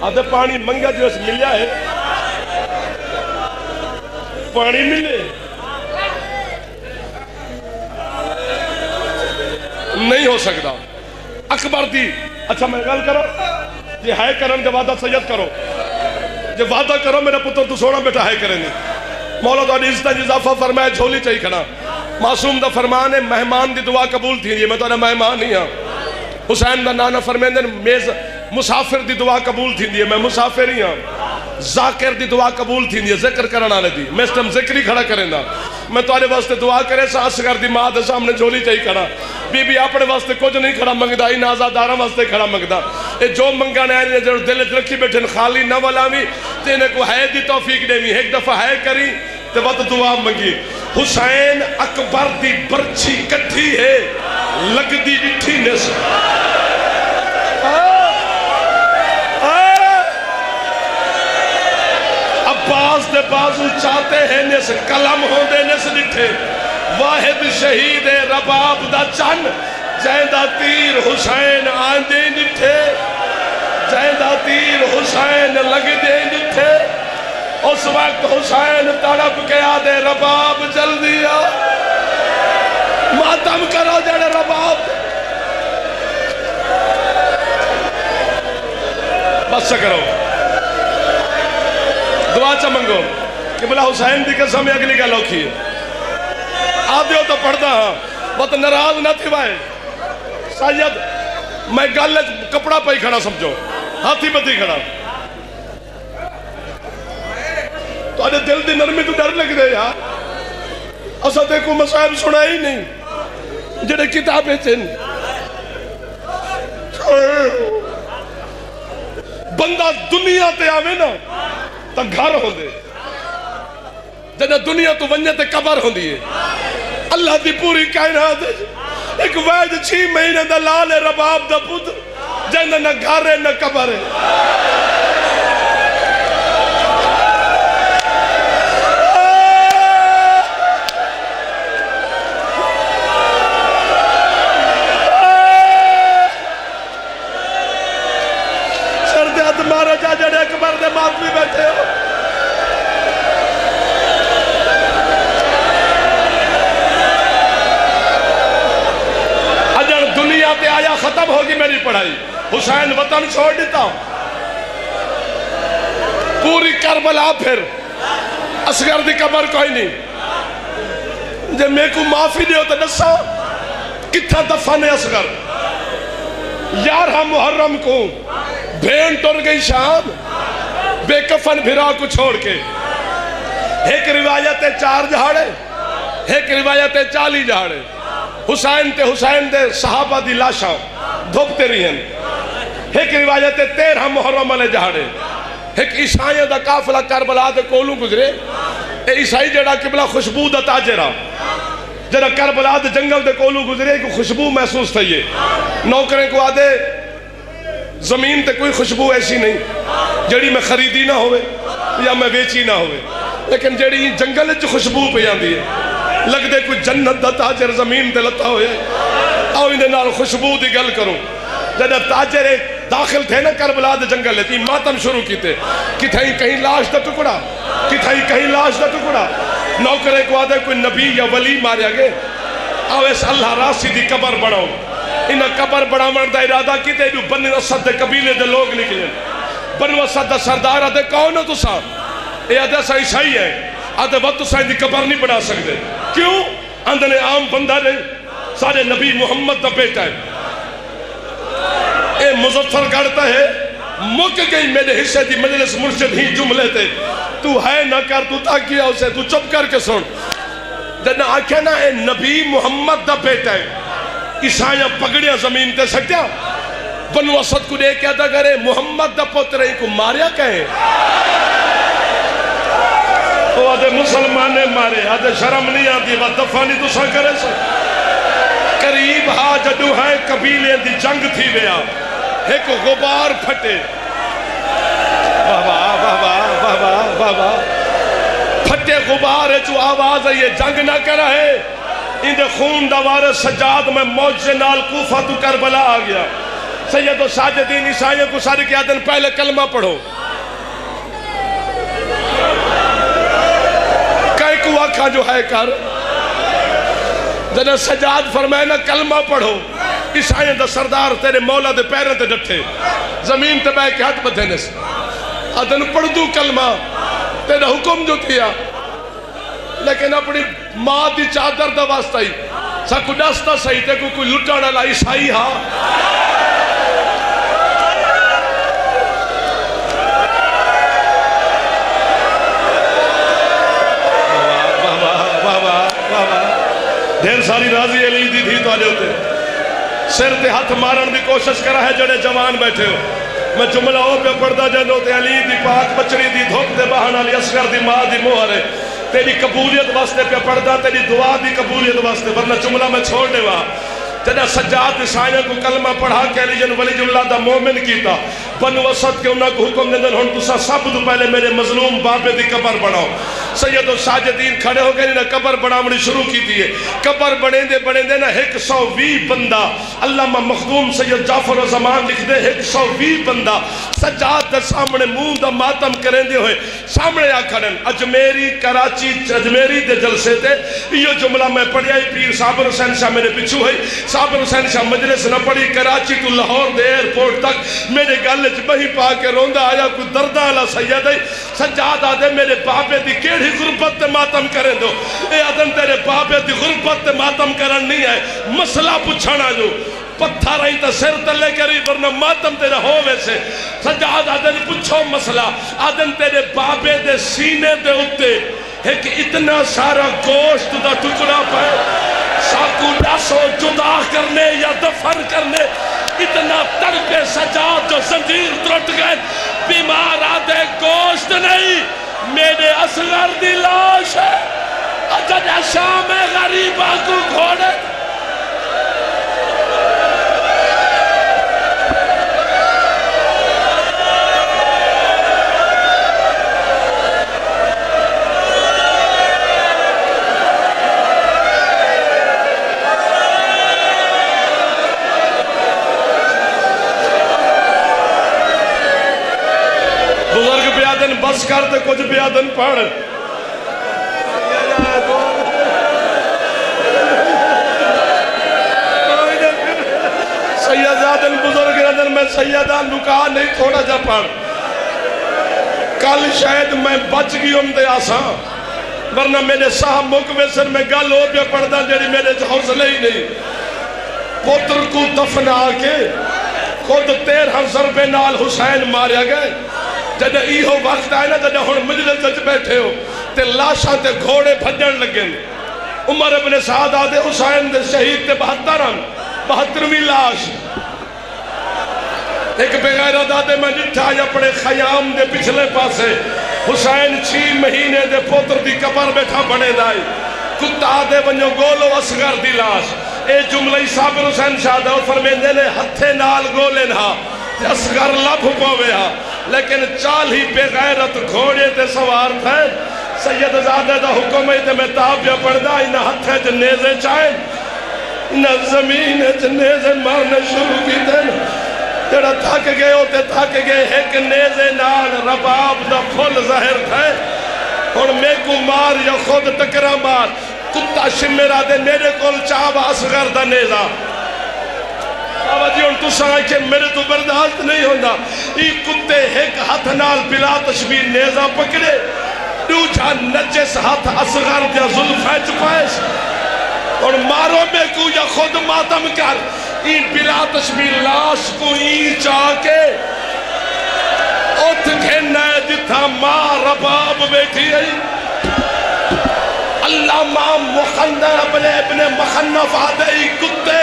آدھے پانی منگا جو اس ملیا ہے۔ پانی ملے۔ نہیں ہو سکتا۔ اکبر دی اچھا میں گل کرو یہ جی ہے کرن کے وعدہ سید کرو۔ یہ وعدہ کرو، میرا پتر تو سونا بیٹا ہے کریں مولا تو عزت اضافہ فرمایا، جھولی چاہی کھنا معصوم دا فرمان ہے، مہمان دی دعا قبول تھی یہ میں تو مہمان نہیں ہاں۔ حسین دا نانا فرمین دن میز مسافر دی دعا قبول تھی ہے میں مسافر ہی ہاں۔ ذاکر دی دعا قبول تھی ہے ذکر کرنا آنے دی۔ میں اس ٹائم ذکر ہی کھڑا کریں دا میں تو آنے واسطے دعا کرے، سا اسگر دی ماں دے سامنے جھولی چاہی کھڑا۔ بی بی اپنے واسطے کچھ نہیں کھڑا منگدا ہی نازا دارا واسطے کھڑا منگدا۔ اے جو منگا نے آنے جو دل رکھی بیٹھن خالی نہ والاوی تینے کو ہے دی توفیق دے ایک دفعہ ہے کری، تے وقت دعا منگی۔ حسین اکبر دی برچی کٹھی ہے لگ دی اٹھی نس۔ عباس دے بازو چاہتے ہیں نس کلم ہوں دے نس نٹھے۔ واحد شہید رباب دا چن۔ جائندہ تیر حسین آندے نٹھے۔ جائندہ تیر حسین لگ دے نٹھے۔ اس وقت حسین تڑپ کے آدھے رباب جل دیا ماتم کرو جڑے رباب بس کرو۔ دعا چمنگو کہ بلا حسین دی قسم اگلی کا لوکھی ہے۔ آدھے ہو تو پڑھتا ہاں بہت نراز نہ تھی بھائی۔ سید، میں گل کپڑا پہ ہی کھڑا، سمجھو۔ ہاتھی بدھی کھڑا۔ تو آدھے دل دی نرمی تو ڈر لگ دے یار۔ اسا دیکھو مسائب سنا ہی نہیں۔ جڑے کتابیں چن بندہ دنیا تے آوے نا۔ تا گھر ہو دے جنہ دنیا تو ونجے قبر ہوں دیئے اللہ دی پوری کائنات ایک وید چھی مہینے دا لال رباب دا پتر۔ جنہ نہ گھر ہے نہ قبر حسین وطن چھوڑ دیتا پوری کربلا پھر۔ اسگر دی قبر کوئی نہیں۔ جب میں کو معافی نہیں ہوتا نسا کتھا دفن ہے اسگر۔ یارہ محرم کو بھین ٹر گئی شام، بے کفن بھرا کو چھوڑ کے۔ ایک روایت چار جہاڑے ایک روایت چالی جہاڑے حسین تے حسین دے صحابہ دی لاشاں دھوپتے رہی ہیں ایک روایت تیرہ محرم والے جہاڑے ایک عیسائیوں دا قافلہ کربلا دے کولوں گزرے۔ اے عیسائی جڑا قبلہ خوشبو دا تاجرہ جڑا کربلا دے جنگل دے کولوں گزرے کو خوشبو محسوس تھا یہ نوکریں کو آدھے، زمین تے کوئی خوشبو ایسی نہیں۔ جڑی میں خریدی نہ ہوئے یا میں بیچی نہ ہوئے۔ لیکن جڑی جنگل چ خوشبو پہ آندی ہے لگ دے کوئی جنت دا تاجر زمین تے لتا ہوئے۔ آؤ اندے نال خوشبو دی گل کروں۔ جب تاجر ایک داخل تھے نا کربلا دے جنگل ہے ماتم شروع کیتے۔ کتھائی کہیں لاش دا ٹکڑا، کتھائی کہیں لاش دا ٹکڑا۔ نوکرے کو آدھے کوئی نبی یا ولی ماریا گے آو اس اللہ راسی دی قبر بڑھاؤ۔ انہا قبر بڑھا مرد ارادہ کی تے جو بنی اسد دے قبیلے دے لوگ نکلے۔ بنی اسد دے سردار آدھے، کون ہے تو صاحب؟ اے آدھے سا عیسائی ہے آدھے وقت تو سائن دی قبر نہیں بڑھا سکتے کیوں؟ اندھنے عام بندہ نہیں سارے نبی محمد دا بیٹا ہے۔ اے مظفر کرتا ہے، مک گئی میرے حصے دی مجلس مرشد ہی جملے تے تو ہے نہ کر، تو تاکیا اسے، تو چپ کر کے سن۔ جنہ آکھے نا، اے نبی محمد دا بیٹا ہے۔ عیسائیاں پگڑیاں زمین تے سٹیا۔ بنو اسد کو دے کیا دا کرے، محمد دا پوتر کو ماریا کہے۔ وہ آدھے مسلمانے مارے، آدھے شرم نہیں آدھی وہ دفعہ نہیں تو سا کرے سا قریب ہا جدو ہے، قبیلے دی جنگ تھی ویا۔ ایک غبار پھٹے۔ بابا بابا بابا بابا پھٹے غبار ہے جو آواز ہے، یہ جنگ نہ کرا ہے اندے خون دوارے سجاد میں موجے نال کوفہ تو کربلا آ گیا۔ سید و ساجدین عیسائیوں کو سارے کیا دن پہلے کلمہ پڑھو۔ کئی کو آکھا جو ہے کر۔ جنہیں سجاد فرمائے نا، کلمہ پڑھو۔ عیسائیوں دا سردار، تیرے مولا دے پیرے تے ڈٹھے۔ زمین تے بے کے ہاتھ بدھنے سے ادن پڑھ دو کلمہ تیرے حکم جو کیا۔ لیکن اپنی ماں دی چادر دا واسطہ ہی۔ سکو ڈستا صحیح تے کوئی کوئی لٹانا لا عیسائی ہاں۔ ڈھیر ساری راضی علی دی تھی تو آلے ہوتے ہیں سر تے ہاتھ مارن دی کوشش کرا ہے جڑے جوان بیٹھے ہو۔ میں جملہ ہو پہ پڑھتا جنو تے علی دی پاک بچڑی دی دھوک دے بہن علی اسکر دی ماں دی موہر ہے۔ تیری قبولیت واسطے پہ پڑھتا تیری دعا دی قبولیت واسطے، ورنہ جملہ میں چھوڑنے وہاں جدہ سجاد عیسائیوں کو کلمہ پڑھا کے علی جن ولی اللہ دا مومن کیتا۔ بن وسط کے انہاں کو حکم دیندن ہن تسا سب تو پہلے میرے مظلوم بابے دی قبر بناؤ۔ سید و ساجدین کھڑے ہو گئے انہاں قبر بناونی شروع کی دی ہے۔ قبر بنے دے بنے دے نا ایک سو وی بندہ۔ علامہ مخدوم سید جعفر و زمان لکھ دے ایک سو وی بندہ۔ سجاد دے سامنے منہ دا ماتم کریں دے ہوئے۔ سامنے آ کھڑن اجمیری کراچی اجمیری دے جلسے تے یہ جملہ میں پڑھیا ہی پیر صابر حسین شاہ میرے پچھو ہے۔ صابر حسین شاہ مجلس نہ پڑھی، کراچی تو لاہور دے ایئرپورٹ تک میرے گل وچ بہی پا کے روندا آیا، کوئی دردہ والا سید ہے۔ سجاد آدھے میرے بابے دی کیڑی غربت تے ماتم کریں دو۔ اے آدم، تیرے بابے دی غربت تے ماتم کرن نہیں ہے مسئلہ پوچھنا جو۔ پتھر رہی تا سر تلے کری ورنہ ماتم تیرے ہو ویسے سجاد آدھے پوچھو مسئلہ۔ آدم، تیرے بابے دے سینے دے اتے ایک اتنا سارا گوشت دا ٹکڑا پہ ساکو ڈاسو جدا کرنے یا دفن کرنے۔ اتنا تڑپے سجاد جو زنجیر ترٹ گئے، بیمار آدھے گوشت نہیں، میرے اصغر دی لاش ہے۔ اجد شام غریبہ کو گھوڑے بیادن کر دے کچھ بیادن پڑھ۔ سیدادن بزرگ اندر میں سیدان لکا نہیں، تھوڑا جا پڑھ۔ کل شاید میں بچ گئی ہم دے آسان ورنہ میرے صاحب مکویسر میں گل ہو پہ پڑھدا جڑی میرے حوصلے ہی نہیں۔ پتر کو دفنا کے خود تیر ہزار پہ نال حسین ماریا گئے۔ جدہ ایہو وقت آئے نا جدہ ہن مجلس وچ بیٹھے ہو، تے لاشاں تے گھوڑے بھجن لگے عمر ابن سعد آدھے حسین دے شہید تے بہتر ہن بہترویں لاش۔ ایک بغیر دادے میں ڈٹھا اپنے خیام دے پچھلے پاسے، حسین چھی مہینے دے پوتر دی کبر بیٹھا بنے دائی کتا دے بنجو گولو اسگر دی لاش۔ اے جملہ صابر حسین شاہ دے اور فرمیندے نے، ہتھے نال گولے نہا اسگر لب پوے ہا۔ لیکن چال ہی بے غیرت گھوڑے تے سوار تھے۔ سید زادہ دا حکم ہے تے میں تابیا پڑھدا انہا ہتھے جنیزے چاہیں انہا زمین ہے جنیزے مارنے شروع کی دن تیرا تھک گئے ہوتے تھک گئے ایک نیزے نال رباب دا پھل ظاہر تھے۔ اور میں کو مار یا خود ٹکرا مار، کتا شمرا دے میرے کول چاہب اصغر دا نیزا۔ بابا جی ان تو کہ میرے تو برداشت نہیں ہوندہ ای کتے ایک ہاتھ نال بلا تشبیر نیزا پکڑے۔ دو نجس ہاتھ اصغر دیا ظلفہ چپائش۔ اور مارو میں کو یا خود ماتم کر۔ ای بلا تشبیر لاش کو ای چاہ کے اتھ گھنہ جتھا ماں رباب بیٹھی ہے۔ اللہ ماں مخندر اپنے ابن مخنف آدھے کتے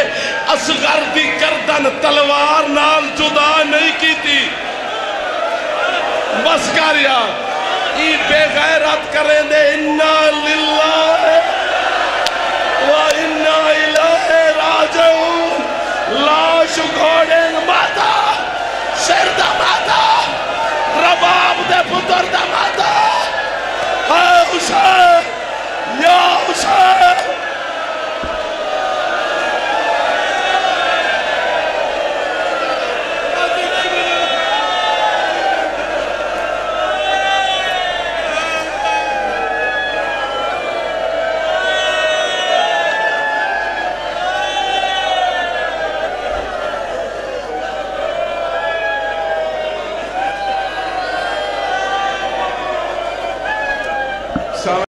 اصغر دی گردن تلوار نال جدا نہیں کی تھی بس کر یار، ای بے غیرت کریں دے انہا للہ و انہا الہ راجعون۔ لاش گھوڑے ماتا سر دا ماتا، رباب دے پتر دا ماتا۔ اے حسین یا حسین